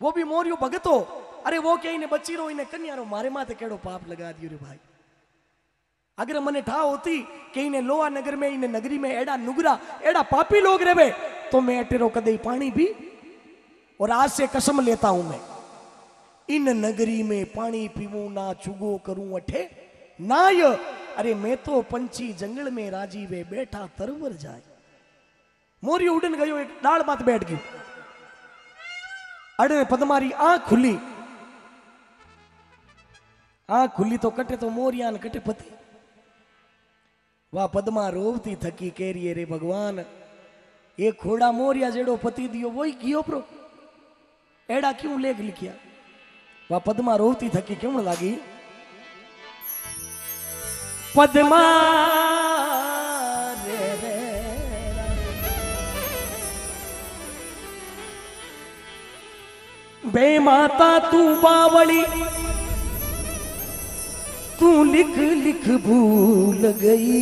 वो भी मोरियो भगतो। अरे वो के इन्हें बच्ची रो, इन्हें कन्या रो। मारे माथे केड़ो पाप लगा दियो रे भाई। अगर मने ठा होती कि इन्हें लोहा नगर में, इन्हें नगरी में एड़ा नुगरा, एड़ा पापी लोग रेवे तो मैं अटेरो कदे पानी भी और आज से कसम लेता हूँ मैं। इन नगरी में पानी पीऊं, ना चुगो करूँ अठे। नाय, अरे मैं तो पंछी जंगल में राज़ी वे बैठा तरवर जाए। मोरी उड़न गयो, एक डाल मात बैठ गई। अड़े पदमारी, आँख खुली। आँख खुली तो कटे तो मोरिया कटे पति। वाह, पदमा रोवती थकी, केरिए रे भगवान। ये खोड़ा मोरिया जेड़ो पति दियो वो ही कियो प्रो? एड़ा क्यों लेख लिखिया? वह पद्मा रोती थकी क्यों लागी પદ્મા રે રે બે માતા તું બાવળી તું लिख लिख भूल गई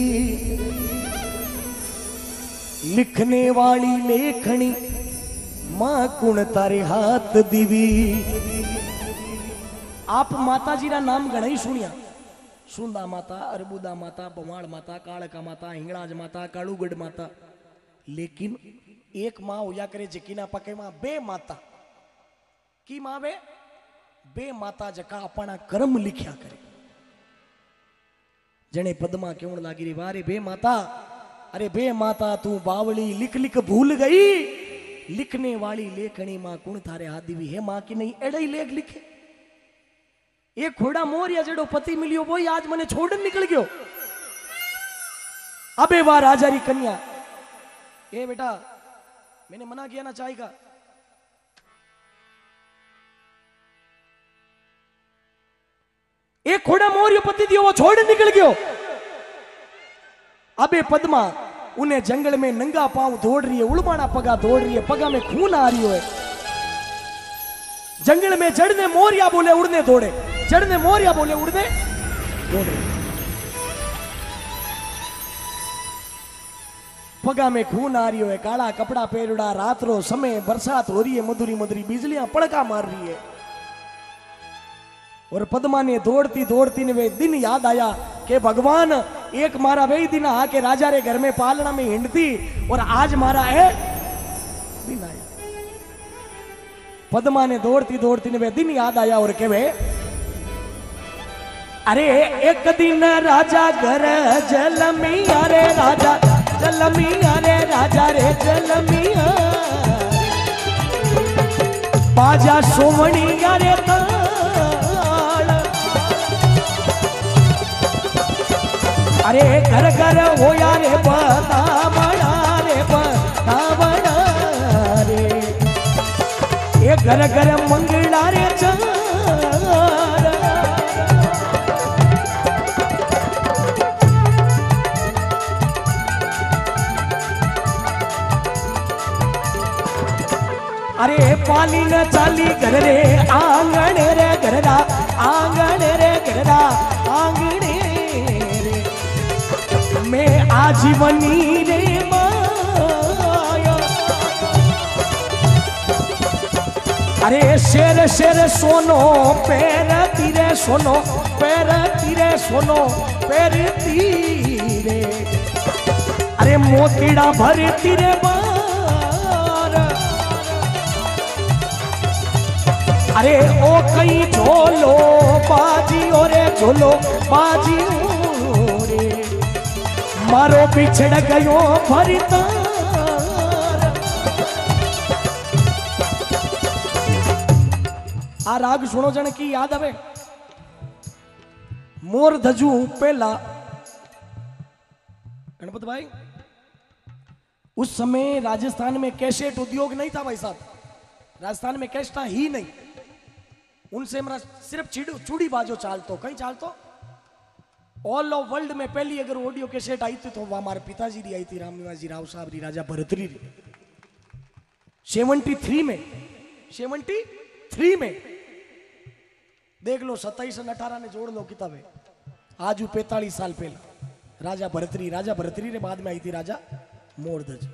लिखने वाली लेखनी मां कुण तारे हाथ दीवी आप माता जी का नाम घना सुनिया। सुंदा माता, अरबुदा माता बवाल माता काड़का माता, हिंगणाज माता, कालूगढ़ माता। लेकिन एक माँ हो करे जकी ना पके माँ, बे माता। की माँ बे? बे माता जका अपना कर्म लिखिया करे। जने पद्मा क्यों लागी रे, वारे बे माता, अरे बे माता, तू बावली लिख लिख भूल गई। लिखने वाली लेखनी माँ कुण थारे आदि भी है माँ की नहीं, एड़ा ही लेख लिखे। ये घोड़ा मोर या जेड़ो पति मिलियो वो आज मने छोड़ निकल गयो। अबे वाह राजा री कन्या। ए बेटा, मैंने मना किया ना चाय का। एक घोड़ा मोर पति दियो, वो छोड़ निकल गयो। अबे पद्मा, उन्हें जंगल में नंगा पाँव दौड़ रही है उड़माना पगा दौड़ रही है, पगा में खून आ रही है जंगल में जड़ने मोरिया बोले, उड़ने दौड़े। जड़ने मोरिया बोले उड़ने दौड़े पगा में खून आ रही है काला कपड़ा पहनड़ा रात रो समय बरसात हो रही है, मधुरी मधुरी बिजलियाँ पड़का मार रही है। और पद्मा ने दौड़ती दौड़ती ने वे दिन याद आया कि भगवान एक मारा वही दिन आके राजा रे घर में पालना में हिंडती, और आज मारा है दिन आया। पद्मा ने दौड़ती दौड़ती ने वे दिन याद आया, और के वे अरे एक दिन राजा घर जलमिया रे राजा, जलमिया रे राजा रे जलमिया। बाजा सोमणिया रे अरे घर घर होया रे रे बतावड़ा रे। ये घर घर मंगला अरे पाली न चाली घर रे आंगण रे घरदा आंगण रे घरदा आंगणे रे मैं आजीवनी रे माया अरे शेर शेर सोनो पैर तीरे सोनो पैर तीरे सोनो पैर तीरे अरे अरे ओ कई झोलो बाजी ओरे झोलो बाजी ओरे मारो पिछड़ गयो भरतार આ રાગ સુણો જણ કી યાદ આવે મોર ધજુ પેલા गणपत भाई उस समय राजस्थान में कैसेट उद्योग नहीं था भाई साहब राजस्थान में कैश था ही नहीं उनसे हमारा सिर्फ़ चिड़ू बाजो चालतो, कहीं चालतो? ऑल ऑफ़ वर्ल्ड में पहली अगर ऑडियो कैसेट आई थी तो वह हमारे पिताजी आई थी राम निवास जी राव साहब री राजा भरतरी री सेवेंटी थ्री में सेवेंटी थ्री में, देख लो, सत्ताईस अठारह ने जोड़ लो किताबें। आज पैतालीस साल पहले, राजा भरतरी राजा भरतरी ने बाद में आई थी, राजा मोरधज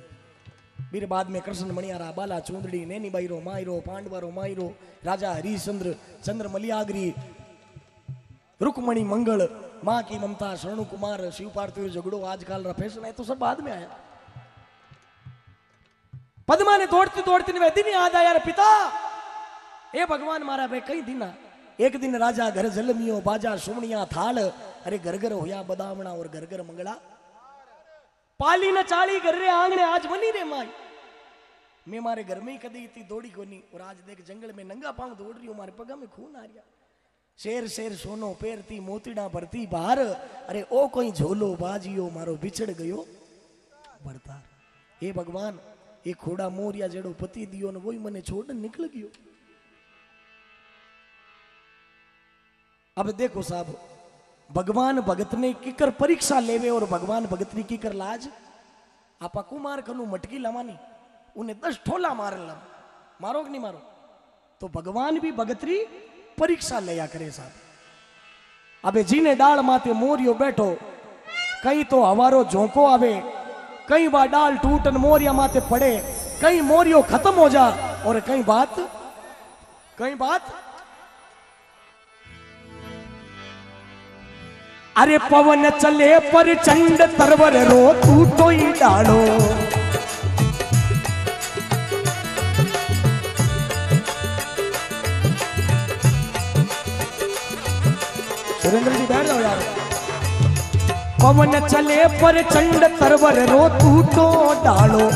फिर बाद में कृष्ण मणियारा बाला चूंदड़ी नैनी बाईरो मायरो पांडवारो मायरो राजा हरिश्चंद्र चंद्र मलियागरी रुकमणि मंगल, माँ की ममता, शरणु कुमार, शिव पार्थिव झगड़ो, आजकल फ़ैशन है तो सब बाद में आया पदमा ने दौड़ती दौड़ती ने, दिन याद आया पिता, ए भगवान मारा भाई, कई दिन एक दिन राजा घर जलमियो, बाजा सुमणिया थाल, अरे घर घर होया बदामणा और घर घर मंगला। पाली न चाली घर रे आंगणे आज बनी रे माई मैं मारे घर में ही कदी इतनी दौड़ी कोनी और आज देख जंगल में नंगा पांव दौड़ रही हूँ मारे पगा में खून आ रहा शेर शेर सोनो पेरती मोतीड़ा भरती बाहर अरे ओ कोई झोलो बाजियो मारो बिछड़ गयो भरता हे भगवान એ ખોડા મોરિયા જેડો પતિ દિયો ને વોય મને છોડ निकल गयो अब देखो साहब भगवान भगत ने किकर परीक्षा लेवे और भगवान भगत ने किकर लाज। आपा कुमार कनु मटकी लमानी, उन्हें दस ठोला मार लम। मारो नहीं मारो। तो भगवान भी भगतरी परीक्षा लिया करे साहब अबे जीने डाल माते मोरियो बैठो, कई तो हवारो झोंको आवे, कई बार डाल टूटन मोरिया माते पड़े, कई मोरियो खत्म हो जा, और कई बात अरे पवन चले पर चंड तरवर रो टूटो ही डालो। सुरेंद्र जी बैठ जाओ यार। पवन चले पर चंड तरवर रो, तू तो डालो।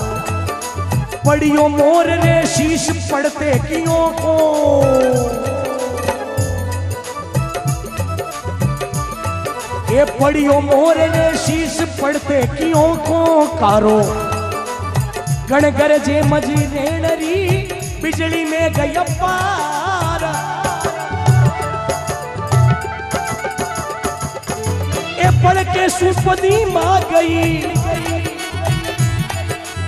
पड़ियो मोर रे शीश पड़ते कियो को? ये पड़ियो मोर ने शीश पड़ते क्यों को कारो। गण गरजे मजी रेणरी बिजली में गय पार ए पढ़ के सुपदी माँ गई।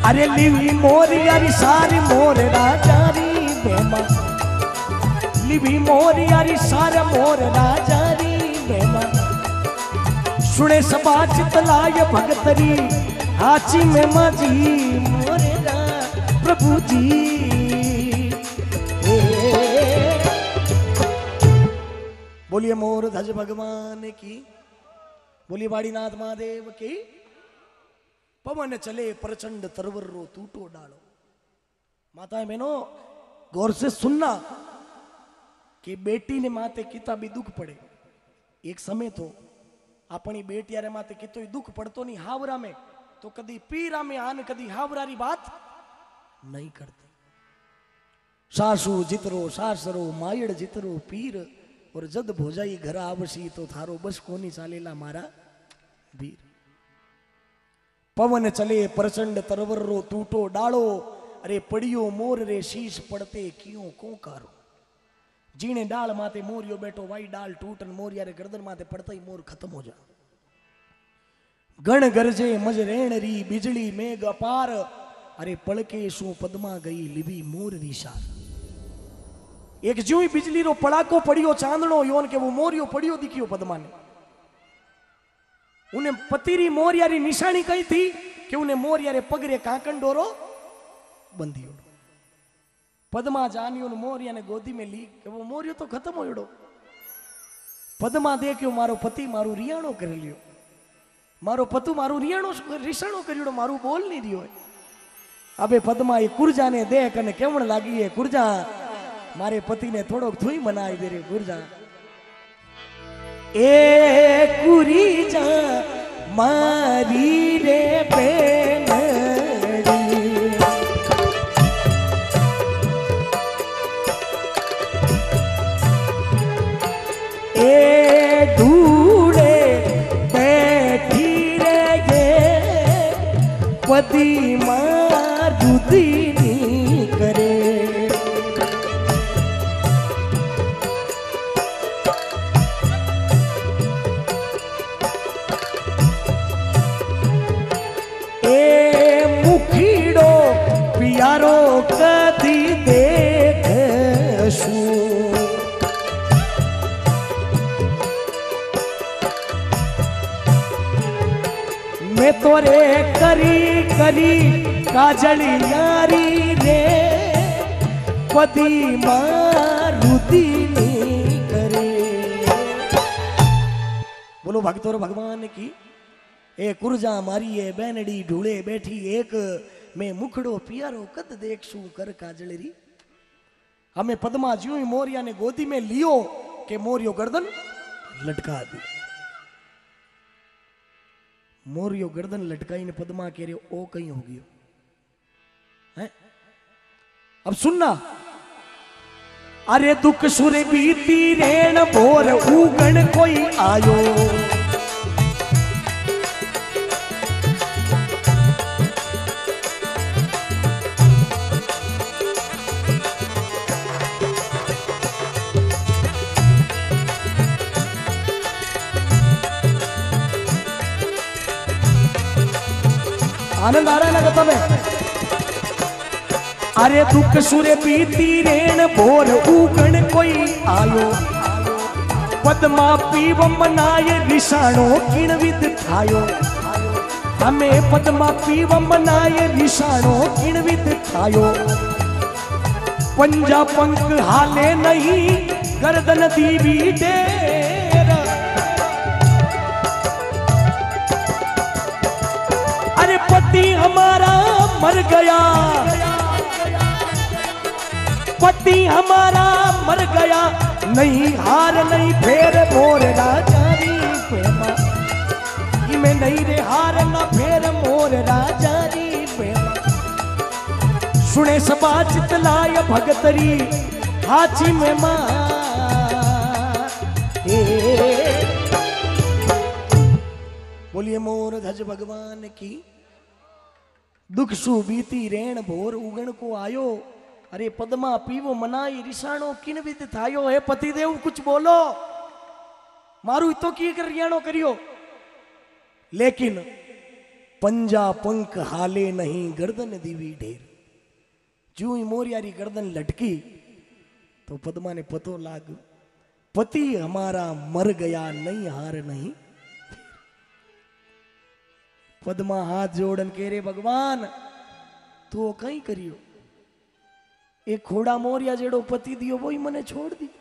अरे लिवी मोर यारी सारी मोर राजारी बेमा। लिवी मोर यारी सारा मोर बेमा सुने सबा चितलाय भगतरी आची में माजी मोरे रा, प्रभु जी। बोलिए मोर ध्वज भगवान की। बोलिए बाड़ीनाथ महादेव की। पवन चले प्रचंड तरवर रो टूटो डालो। माता है बहनों, गौर से सुनना कि बेटी ने माते किता भी दुख पड़े। एक समय तो अपनी बेटियारे माते कितो दुख पड़तो नहीं हावरा में तो कदी पीरा में आन कदी हावरा री बात नहीं करते सासू जितरो सासरो मायड़ जितरो पीर और जद भोजाई घर आवसी तो थारो बस कोनी चालेला मारा वीर पवन चले प्रचंड तरवर रो टूटो डालो अरे पड़ियो मोर रे शीश पड़ते क्यों को कारो जीने डाल माते मोरियो बैठो वाई डाल टूटन मोरिया रे गर्दन माते पड़ता ही मोर खत्म हो जा गण गरजे मज रेणरी बिजली मेघ अपार अरे पड़के सु पद्मा गई लिवी मोर निशार एक ज्यों ही बिजली रो पड़ाको पड़ियो चांदनो योन के वो मोरियो पड़ियो दिखियो पद्मा ने उन्हें पतिरी मोरिया री પદમાં જાન્યું મોર્યાને ગોદી મેં લી કે મોર્યો તો ખતમ હોયડો. પદમાં દેખ્યો મારો પતિ મારું રિયાણો કરી લ્યો. મારો પતુ મારું રિયાણો રીસણો કર્યું મારું બોલ નહીં રહ્યો. હવે પદમાં એ કુર્જાને દેખ અને કેવણ લાગી એ કુર્જા? મારે પતિને થોડોક ધોઈ મનાવી દે રે કુર્જા. એ કુરીજા, મારી રે પે ti. कली काजली नारी रे। पति मारुति करे। बोलो भक्तों भगवान की, ए कुर्जा मारी ए बैनडी ढूले बैठी एक। में मुखड़ो पियारो कद देख सू कर काजलरी हमें पदमा ज्यू मोरिया ने गोदी में लियो, के मोरियो गर्दन लटका दी। मोरियो गर्दन लटकाई ने पदमा कह रहे ओ कहीं हो गयो। है? अब सुनना। अरे दुख सुर बीती रेण भोर उगण कोई आयो। કોઈ આયો આનંદ આ રહ્યા ને તમે અરે દુઃખ સુરે પીતી રેણ ભોર ઉગણ કોઈ આયો પદમાં પીવ મનાય વિષાણો કિણવિદ થાયો અમે પદમાં પીવ મનાય વિષાણો કિણવિદ થાયો પંજા પંખ હાલે નહીં ગરદન દીવી ડેર अरे पति हमारा मर गया। पति हमारा मर गया। नहीं हार, नहीं फेर, मोर राजारी प्रेमा इमे नहीं रे हार, ना फेर, मोर राजारी प्रेमा सुने सबा चितलाय भगतरी हाची में मा बोलिए मोर धज भगवान की। દુઃખ શું બીતી રેણ ભોર ઉગણ કો આયો અરે પદમાં પીવો મનાઈ રિસાણો કિનવિદ થાયો હે પતિદેવ કુછ બોલો મારું તો કી કરિયાણો કર્યો લેકિન પંજા પંખ હાલે નહીં ગરદન દીવી ઢેર જું મોરિયારી ગરદન લટકી તો પદ્માને પતો લાગ પતિ હમારા મર ગયા નહીં હાર નહીં પદમાં હાથ જોડન કે રે ભગવાન તો કઈ કર્યો એ ખોડા મોર્યા જેડો પતિ દિયો બોય મને છોડ દી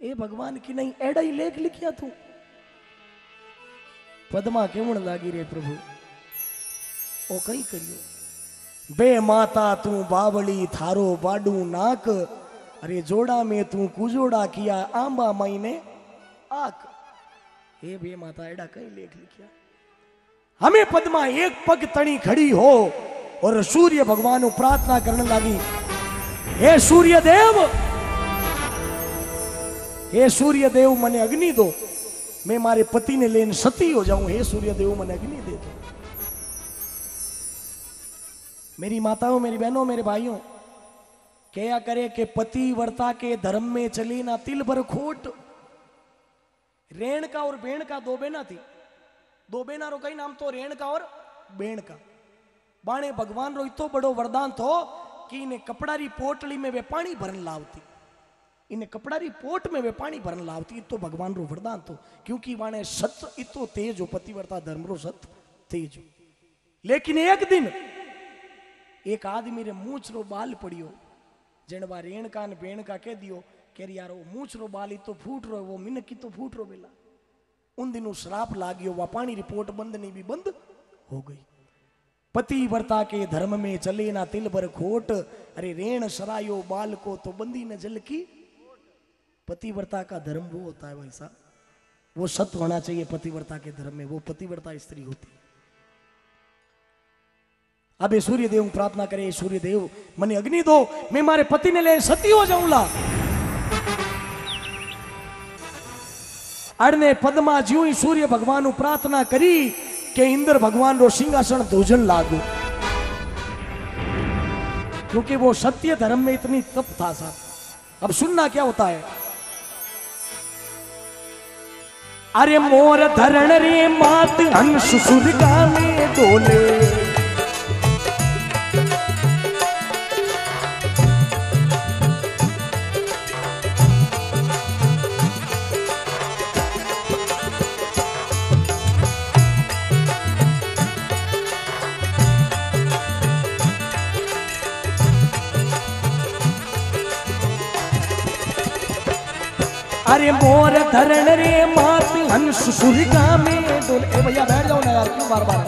એ ભગવાન કી નહીં એડાઈ લેખ લખ્યા તું પદમાં કેવણ લાગી રે પ્રભુ ઓ કઈ કર્યો બે માતા તું બાવળી થારો બાડું નાક અરે જોડા મેં તું કુજોડા કિયા આંબા મઈને આક હે બે માતા એડા કઈ લેખ લખ્યા हमें पद्मा एक पग तणी खड़ी हो और सूर्य भगवान प्रार्थना करने लगी। हे सूर्य देव हे सूर्य देव मने अग्नि दो। मैं मारे पति ने लेन सती हो जाऊँ। हे सूर्य देव मने अग्नि दे दो। मेरी माताओं, मेरी बहनों, मेरे भाइयों, क्या करे कि पति वर्ता के धर्म में चली ना तिल भर खोट। रेण का और बेण का दो बेना थी। दो बेना रो कई नाम तो रेण का और बेण का। बाणे भगवान रो इतो बड़ो वरदान थो कि इन्हें कपड़ा री पोटली में वे पानी भरन लावती। इन्हें कपड़ा री पोट में वे पानी भरन लावती इतो भगवान रो वरदान थो। क्योंकि वाणे सत्य इतो तेज हो पतिवरता धर्म रो सत्य तेज। हो लेकिन एक दिन एक आदमी रे मूछ रो बाल पड़ियो, जेणवा रेणका ने बेणका कह दियो कह यार वो मूछ रो बाल इतो फूट रो वो मिनकी तो फूट रो बेला उन दिनों श्राप लाग्यो वा पानी रिपोर्ट बंद नहीं भी बंद हो गई। पति वर्ता के धर्म में चले ना तिल भर खोट, अरे रेण सरायो बाल को तो बंदी न जल की पतिव्रता का धर्म वो होता है भाई साहब, वो सत्य होना चाहिए पतिव्रता के धर्म में, वो पतिव्रता स्त्री होती है। अब ये सूर्य देव प्रार्थना करे सूर्य देव मने अग्नि दो, मैं मारे पति ने ले सती हो जाऊँगा અડને પદમાં જ્યું સૂર્ય ભગવાન પ્રાર્થના કરી કે इंद्र भगवान रो सिंहासन धोजन लागू क्योंकि वो सत्य धर्म में इतनी तप था साहब अब सुनना क्या होता है अरे मोर धरण रे मात हंस सुरगा में डोले अरे मोर धरण रे मात हंस सुरगा में डोले। ए भैया, बैठ जाओ ना यार, क्यों बार बार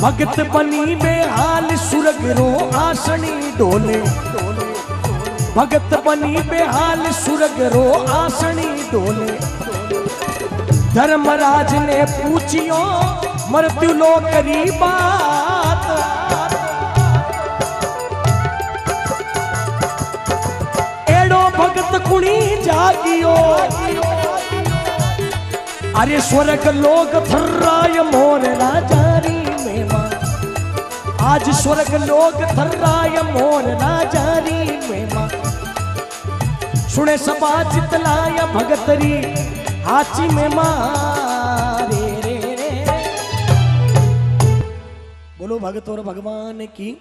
भगत बनी बेहाल सुरग रो आसनी डोले। भगत बनी बेहाल सुरग रो आसनी डोले। धर्मराज ने पूछियो, मृत्यु लो करी भगत कुणी जागियो? अरे स्वर्ग लोग थर्राय मोर राजारी मेवा। आज स्वर्ग लोग थर्राय मोर राजारी मेवा। सुने सभा चितलाय भगतरी, हाची में मारे रे रे। बोलो भगत और भगवान की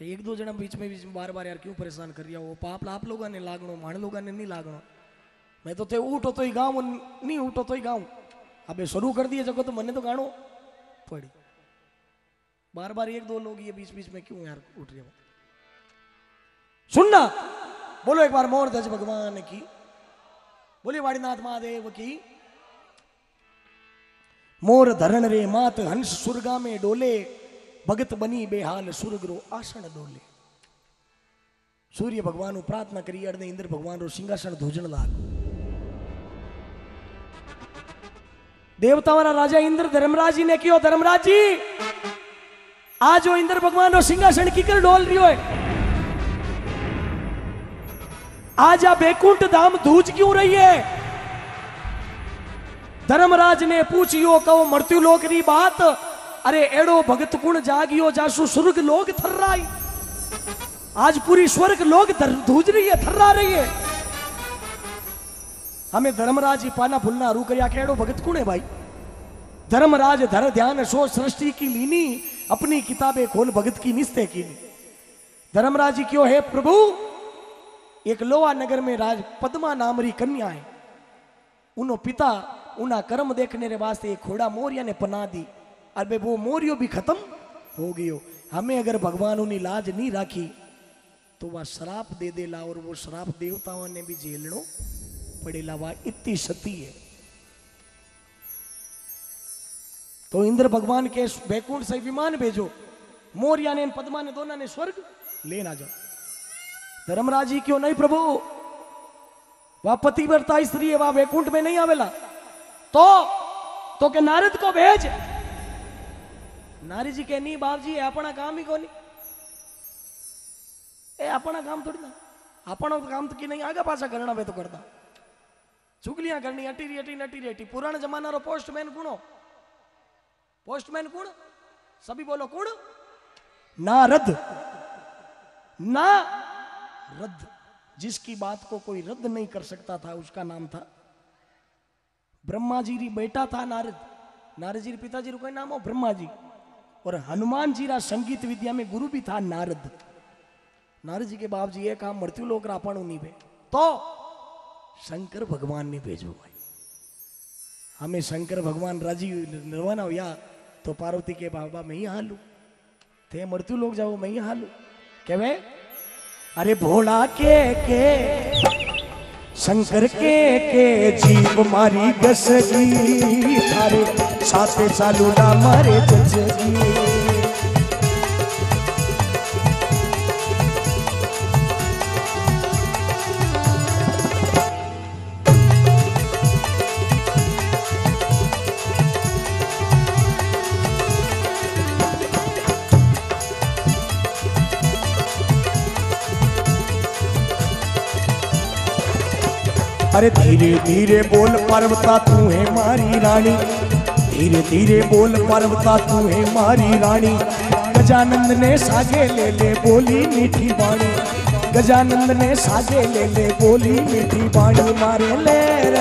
एक दो जना बीच में बीच में बार बार यार क्यों परेशान कर रहा हो? पाप आप लोगों ने लागणो, माण लोगों ने नहीं लागणो। मैं तो थे उठो तो ही गाऊं नहीं उठो तो ही गाऊं अबे शुरू कर दिए जगह तो मने तो गाणो। पड़ी। बार बार एक दो लोग ये बीच बीच में क्यों यार उठ रहे हो? सुनना बोलो एक बार, मोर ध्वज भगवान की। बोलिए, वाणीनाथ महादेव की। मोर धरण रे मात हंस सुरगा में डोले। भगत बनी बेहाल सुरग्रो आसन डोले सूर्य भगवान प्रार्थना करी अड़ने इंद्र भगवान रो सिंहासन ध्वजन लाग देवता राजा इंद्र धर्मराज जी ने कियो धर्मराज जी आज वो इंद्र भगवान रो सिंहासन की कर डोल रही हो आज आप बेकुंठ धाम धूज क्यों रही है धर्मराज ने पूछियो कहो मृत्यु लोक री बात अरे एड़ो भगत कुण जागियो जासु स्वर्ग लोग थर्राई। आज पूरी स्वर्ग लोग धूज रही है, थर्रा रही है। हमें धर्मराज जी पाना भूलना रू कर केड़ो भगत कुण है भाई? धर्मराज धर ध्यान, सो सृष्टि की लीनी, अपनी किताबें खोल, भगत की निस्ते की धर्मराज जी क्यों है, प्रभु? एक लोहा नगर में राज, पद्मा नामरी कन्या है। उनो पिता उना कर्म देखने रे वास्ते एक घोड़ा मोरिया ने पना दी। अबे वो मोरियो भी खत्म हो गयो। हमें अगर भगवान उनी लाज नहीं राखी तो वह श्राप दे देला और वो श्राप देवताओं ने भी झेलनो पड़ेला। वह इतनी सती है। तो इंद्र भगवान के बैकुंठ से विमान भेजो। मोरिया ने, पद्मा ने, दोनों ने स्वर्ग लेना जाओ। धर्मराज जी क्यों नहीं प्रभु? वह पतिव्रता स्त्री है वह वैकुंठ में नहीं आवेला। तो तो के नारद को भेज। नारी जी के नहीं बाप जी अपना काम ही को नहीं ए अपना काम थोड़ी ना अपना काम तो की नहीं आगे पासा करना तो करता चुगलियाँ करनी अटी री अटी नटी री अटी पुराने जमाना रो पोस्टमैन कुणो पोस्टमैन कुण सभी बोलो कुण नारद ना रद्द जिसकी बात को कोई रद्द नहीं कर सकता था उसका नाम था ब्रह्मा जी री बेटा था नारद नारद जी पिताजी रो कोई नाम हो ब्रह्मा जी और हनुमान जी रा संगीत विद्या में गुरु भी था नारद। नारद जी के बाप जी ये काम मृत्यु लोग रापण नहीं भे तो शंकर भगवान ने भेजो भाई। हमें शंकर भगवान राज़ी रवाना हो या तो पार्वती के बाबा, मैं ही हालू। थे मृत्यु लोग जाओ, मैं ही हालू। केवे अरे भोला के के शंकर के के जीव मारी गसगी। थारे साथे चालू ना मारे जसगी अरे धीरे धीरे बोल पर्वता, तू है मारी रानी। धीरे धीरे बोल पर्वता, तू है मारी रानी। गजानंद ने सागे ले ले बोली मीठी बाणी गजानंद ने सागे ले ले बोली मीठी बाणी मारे लेर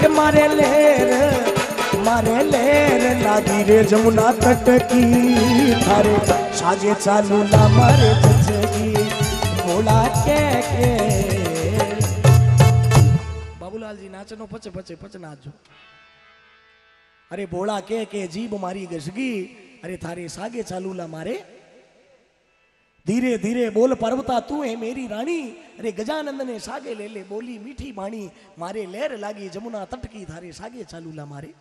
के मारे लेर मारे लेर ना धीरे जमुना तट की। थारे सागे चालू ना मारे जजगी भोला के के બાબુલાલ જી નાચનો પચે પચે પચ નાચજો અરે ભોળા કે કે જીભ મારી ગસગી અરે થારે સાગે ચાલુલા મારે ધીરે ધીરે બોલ પર્વતા તું હે મેરી રાણી અરે ગજાનંદ ને સાગે લે લે બોલી મીઠી બાણી મારે લહેર લાગી જમુના તટકી ધારે સાગે ચાલુલા મારે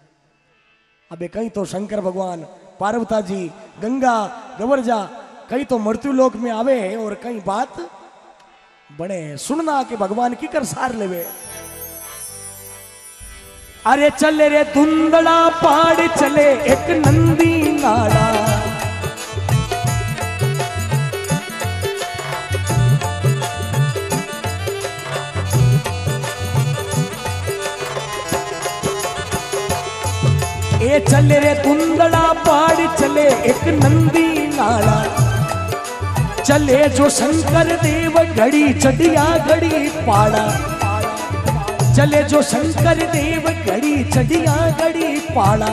અબે કઈ તો શંકર ભગવાન પાર્વતાજી ગંગા ગવરજા કઈ તો मृत्यु लोक में आवे और कई बात बने सुनना के भगवान की कर सार लेवे अरे चले रे धुंधला पहाड़ चले एक नंदी नाड़ा ए चले रे धुंधला पहाड़ चले एक नंदी नाड़ा चले जो शंकर देव घड़ी, चढ़िया घड़ी पाड़ा। चले जो शंकर देव घड़ी चढ़िया घड़ी पाड़ा।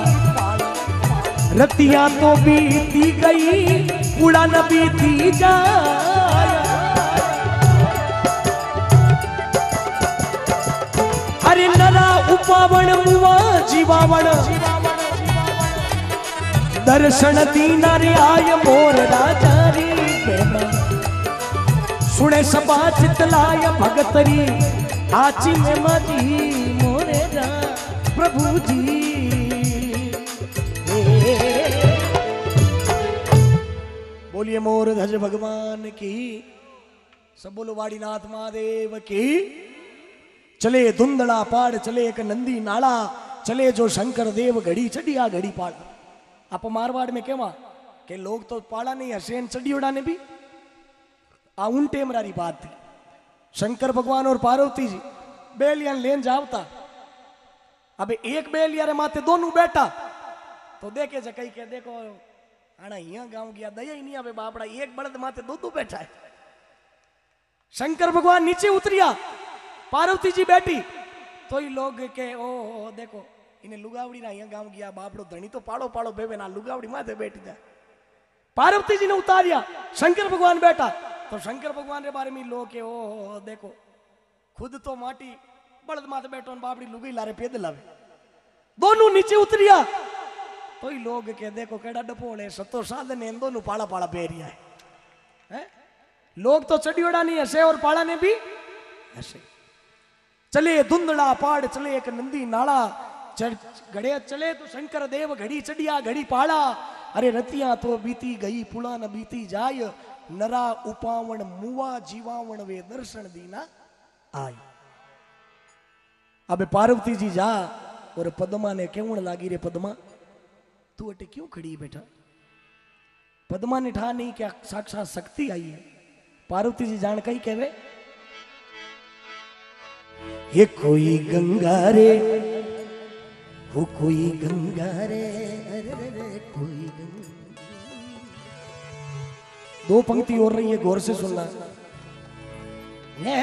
रतिया तो बीती गई, उड़ा बीती अरे नरा उपावण मुआ जीवावण। दर्शन दीना रे आय मोर राजा री सुने सबा चितलाय भगतरी प्रभु जी। बोलिए मोर ध्वज भगवान की सब बोलो वाड़ीनाथ महादेव की। चले धुंधला पाड़, चले एक नंदी नाला, चले जो शंकर देव घड़ी चढ़िया घड़ी पाड़। आप मारवाड़ में केवा? के लोग तो पाड़ा नहीं, हसेन चढ़ियोड़ा ने भी। आ उन टेमरारी बात थी शंकर भगवान और पार्वती जी बेलियान लेन जावता। अबे एक बेलिया माते दोनों बैठा। तो देखे जा कही के देखो आना यहाँ गाँव गया दया ही नहीं अबे बापड़ा एक बड़द माते दो दो बैठा है। शंकर भगवान नीचे उतरिया पार्वती जी बैठी। तो ही लोग के ओ, ओ, ओ देखो इन्हें लुगावड़ी ना यहाँ गाँव गया बापड़ो धनी तो पाड़ो पाड़ो बेबे ना लुगावड़ी माते बैठ जाए पार्वती जी ने उतारिया शंकर भगवान बैठा। तो शंकर भगवान के बारे में लोग के ओ देखो, खुद तो माटी बड़द माथे बैठो ने बापड़ी लुगाई लारे पैदल आवे दोनों नीचे उतरिया। तो ही लोग के देखो केड़ा डपोले सतो साधन इन दोनों पाड़ा पाड़ा पेरिया है। हैं? लोग तो चढ़ियोड़ा नहीं हसे और पाड़ा ने भी हसे चले धुंधला पाड़, चले एक नंदी नाला घड़े चले तो शंकर देव घड़ी चढ़िया, घड़ी पाड़ा। अरे रतिया तो बीती गई, पुला न बीती जाय। नरा उपावण मुआ जीवावण वे दर्शन दीना आय अबे पार्वती जी जा, और पद्मा ने केवण लागी रे पद्मा। तू अटे क्यों खड़ी बेटा? पद्मा ने ठा नहीं क्या साक्षात शक्ति आई है? पार्वती जी जान कही कहवे ये कोई गंगा रे, वो कोई गंगा रे अरे, कोई गंगा। दो पंक्ति और रही है गौर से सुनना। हे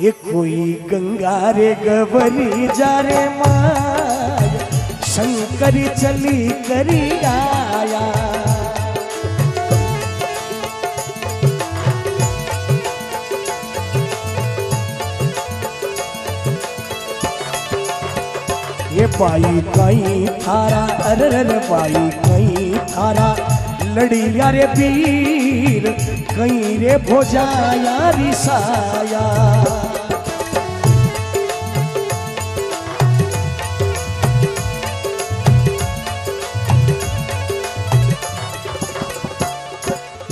ये कोई गंगा रे गवरी जा रे माय शंकर चली करी आया। बाई कई थारा अरे रे बाई कई थारा। लड़ी रे पीर, कई रे भोजाया रिसाया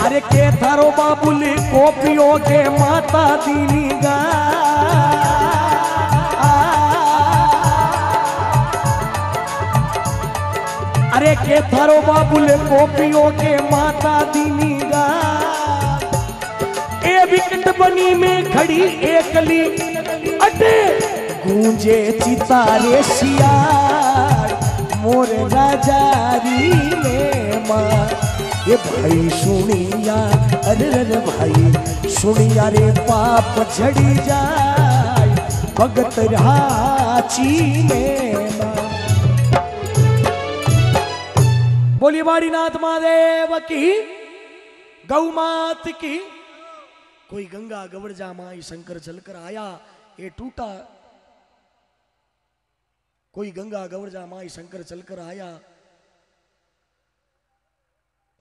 अरे के थारो बाबुल, कोपियो के माता दीनी गा अरे के थारो बाबुले कोपियो के माता दीनी गा ए विकट बनी में खड़ी एकली अटे। गूंजे चितारे सियार, मोर राजारी में माँ ये भाई सुनिया अरे रे भाई सुनिया रे पाप झड़ी जाए भगत राची में माँ बोली बाड़ीनाथ महादेव की गौ मात की। कोई गंगा गवरजा माई शंकर चलकर आया, ये टूटा। कोई गंगा गवरजा माई शंकर चलकर आया।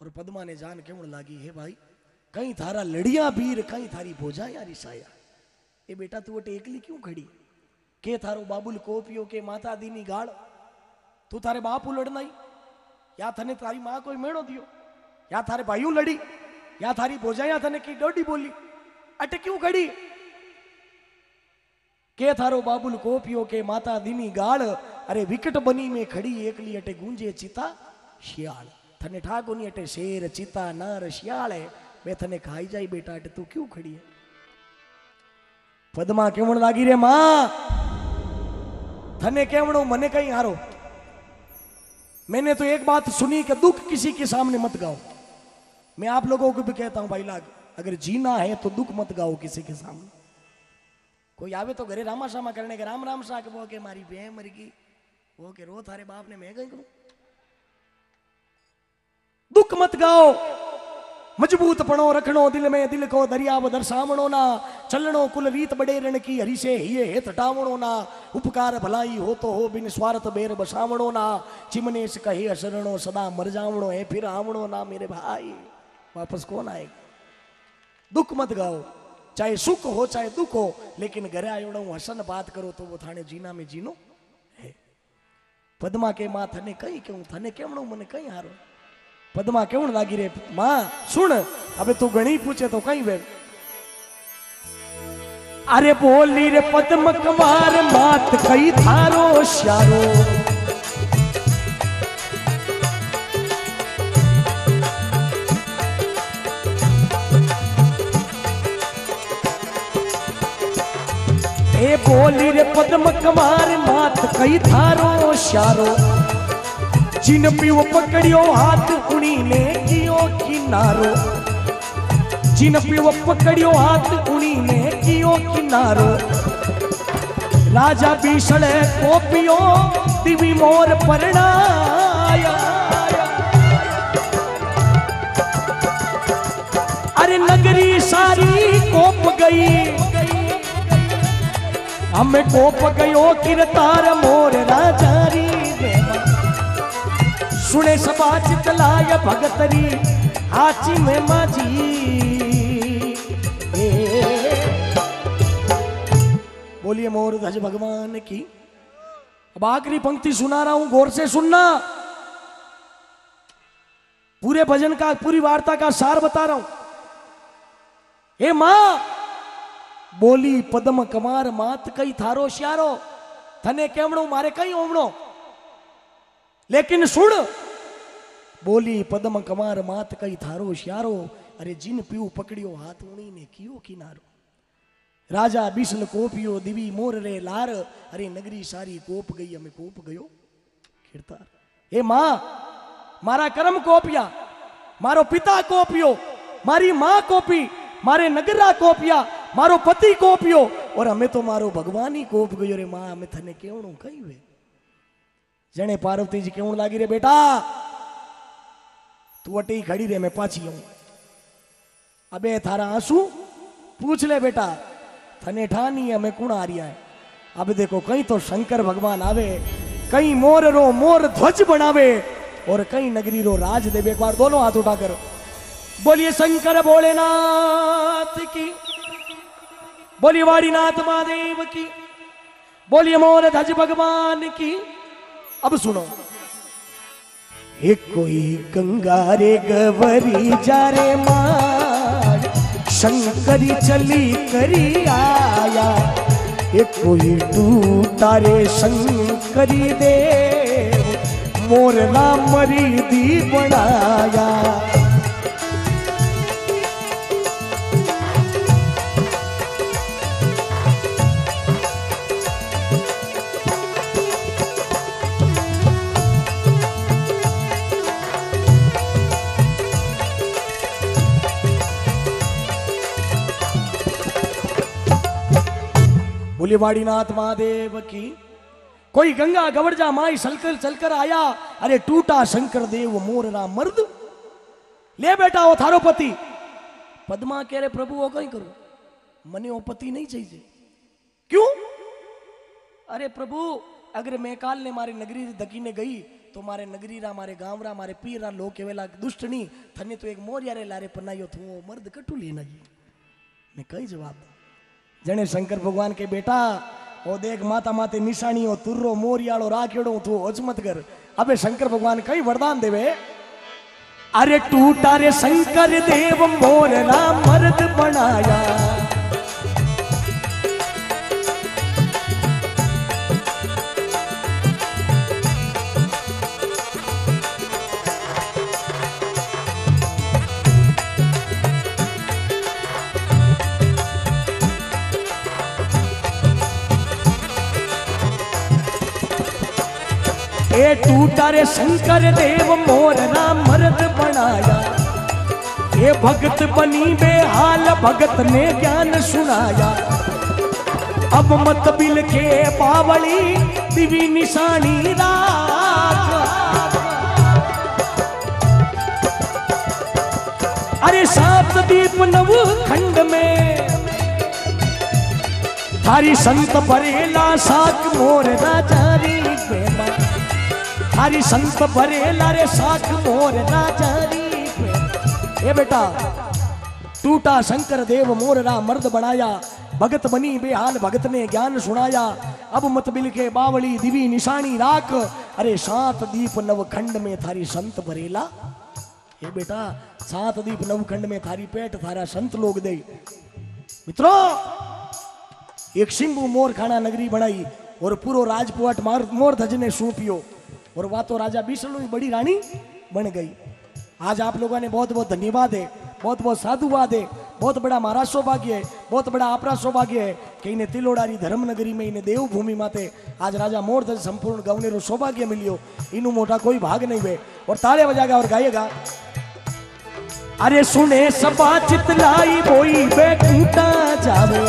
और पद्मा ने जान केवण लागी, हे भाई, कहीं थारा लड़िया वीर कहीं थारी भोजा यारी साया। ए बेटा, तू अटे एकली क्यों खड़ी? के थारो बाबुल कोपियो, के माता दीनी गाड़? तू थारे बापू लड़नाई या थाने तारी माँ कोई मेड़ो दियो या थारे भाइयों लड़ी? या थारी भोजा या की डोडी बोली? अटे क्यों के थारो बाबुल कोपियो के माता धीमी गाड़ अरे विकट बनी में खड़ी एकली अटे गूंजे चिता शियाल। थने ठाकुर अटे शेर चिता नर शियाल है। मैं थने खाई जाई बेटा, अटे तू क्यों खड़ी है? पदमा केवण लागी रे माँ। थने केवण मने कई हारो? मैंने तो एक बात सुनी कि दुख किसी के सामने मत गाओ। मैं आप लोगों को भी कहता हूँ, भाई लाग, अगर जीना है तो दुख मत गाओ किसी के सामने। कोई आवे तो घरे रामा शामा करने के राम राम शाह के वो के मारी बे मर गई वो के रो थारे बाप ने, मैं कहीं करूँ? दुख मत गाओ। मज़बूत पणो रखणो, दिल में दिल को दरियाव दर्शावणो ना, चलणो कुल रीत बड़े रण की हरि से हिये हेत टावणो ना, उपकार भलाई हो तो हो बिन स्वार्थ बेर बसावणो ना, चिमनेश कहे असरणो, सदा मर जावणो है फिर आवणो ना मेरे भाई। वापस कौन आएगा? दुख मत गाओ, चाहे सुख हो, चाहे दुख हो, लेकिन घरे आयोड़ो हसन बात करो तो वो थाने जीना में जीनो है। पद्मा के माँ थने कई क्यों, थने केमणो मने कई हारो? પદમાં કેવું લાગી રે માં સુણ હવે તું ઘણી પૂછે તો કઈ વેર અરે બોલી રે પદ્મ કમાર માત કઈ થારો શ્યારો એ બોલી રે પદ્મ કમાર માત કઈ થારો શ્યારો जिन पियो पकड़ियो, हाथ उन्हीं ने कियो किनारो। जिन पियो पकड़ियो, हाथ उन्हीं ने कियो किनारो। राजा भीषण को पियो दिवी मोर परणाया। अरे नगरी सारी कोप गई। हमें कोप गयो, किरतार मोर राजारी। सुने सबा चितलाय भगतरी हाची में माजी। बोलिए मोर ध्वज भगवान की। अब आखिरी पंक्ति सुना रहा हूँ, गौर से सुनना। पूरे भजन का, पूरी वार्ता का सार बता रहा हूँ। हे माँ, बोली पद्म कमार मात कई थारो श्यारो, थने केमणो मारे कई ओमणो। लेकिन सुन बोली पद्म कमार मात कई थारो श्यारो अरे जिन पीऊ पकड़ियो हाथ उणी ने कियो किनारो राजा बिसल कोपियो दिवी मोर रे लार अरे नगरी सारी कोप गई हमें कोप गयो खिड़तार हे माँ मारा कर्म कोपिया मारो पिता कोपियो मारी माँ कोपी मारे नगरा कोपिया मारो पति कोपियो और हमें तो मारो भगवान ही कोप गयो रे माँ हमें थने केवणो वे जने पार्वती जी केवण लागी रे बेटा तू अटे खड़ी रे मैं पाछी हूँ अबे थारा आँसू? पूछ ले बेटा। थने ठानी है, मैं कौन आ रिया है अब देखो, कहीं तो शंकर भगवान आवे, कहीं मोर रो मोर ध्वज बनावे, और कहीं नगरी रो राज देवे। एक बार दोनों हाथ उठाकर। बोलिए, शंकर भोलेनाथ की। बोलिए वाड़ीनाथ महादेव की। बोलिए, मोर ध्वज भगवान की। अब सुनो। एक कोई गंगा रे गवरी जा रे मार। शंकरी चली करी आया। एक कोई टूटा रे शंकरी दे मोर ना मरी दी बनाया। बोले वाड़ीनाथ महादेव की। कोई गंगा गवरजा माई सलकर चलकर आया, अरे टूटा शंकर देव मोरना मर्द। ले बेटा वो थारो पति। पदमा कह रहे, प्रभु वो कहीं करो? मने वो पति नहीं चाहिए क्यों? अरे प्रभु, अगर मेकाल ने मारे नगरी धकी ने गई तो मारे नगरी रा, मारे गाँव रा, मारे पीर रा लोग केवेला नहीं। थने तो एक मोर यारे लारे पन्ना यो थू मर्द कटू लेना जी मैं कई जवाब जने शंकर भगवान के बेटा, ओ देख माता माते निशानी तुर्रो मोरियाड़ो राखेड़ो, तू अजमत कर। अबे शंकर भगवान कई वरदान देवे? अरे टूटा रे शंकर देव, मोर ना मर्द बनाया। ए टूटा रे शंकर देव, मोर राम मर्द बनाया। ये भगत बनी बेहाल, भगत ने ज्ञान सुनाया। अब मत बिल के बावली, दिवी निशानी राख। अरे सात दीप नव खंड में थारी संत भरेला साक मोर राजारी प्रेमा। थारी संत भरेला रे साक मोर प्रेमा ए बेटा, टूटा शंकर देव मोररा मर्द बनाया, भगत बनी बेहाल भगत ने ज्ञान सुनाया। अब मत बिल के बावली दिवी निशानी राख। अरे सात दीप नव खंड में थारी संत भरेला। हे बेटा, सात दीप नव खंड में थारी पेट थारा संत लोग दे। मित्रों, एक सिंबू मोर खाना नगरी बनाई और पूरो राजपुआट मोर धज ने सूपियो। और वह तो राजा बिसलू की बड़ी रानी बन गई। आज आप लोगों ने बहुत बहुत धन्यवाद है बहुत बहुत साधुवाद है, बहुत बड़ा हमारा सौभाग्य है, बहुत बड़ा आपरा सौभाग्य है कि इन्हें तिलोडारी धर्मनगरी में, इन्हें देवभूमि माते आज राजा मोरधज संपूर्ण गवने सौभाग्य मिलियो। इनु मोटा कोई भाग नहीं वे और ताले बजाएगा और गाएगा। अरे सुने सबा चितलाई बोई बैकुंठा जावे।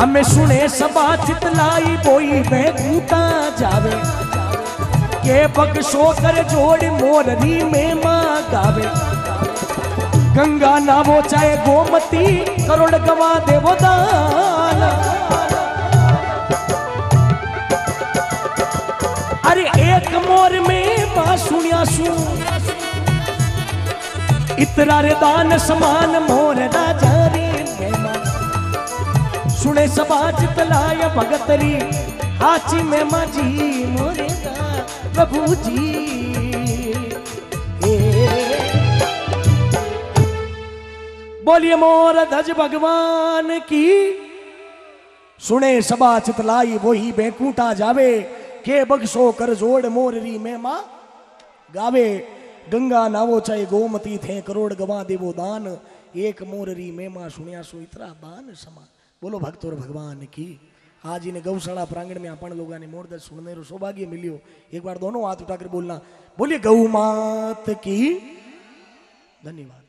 हमें सुने सबा चितलाई बोई बैकुंठा जावे। के बगसो कर जोड़ मोरनी में माँ गावे गंगा नावो चाहे गोमती करोड़ गवा देवो दान। अरे एक मोर में माँ सुनिया सु इतरा रे दान समान मोर राजा रे सुने सबा चितलाय भगतरी हाची में माझी मोरे दा प्रभु जी बोलिए मोर धज भगवान की। सुने सबा चितलाई वही बेकूटा जावे। के बगसो कर जोड़ मोररी में माँ गावे। गंगा नावो चाहे गोमती थे करोड़ गवा देवो दान। एक मोररी में माँ सुनिया सो इतरा दान समा। बोलो भक्त और भगवान की आज इन्हें गौशाला प्रांगण में अपन लोगों ने मोरदस सुनने रो सौभाग्य मिलियो एक बार दोनों हाथ उठाकर बोलना बोलिए गौ मात की धन्यवाद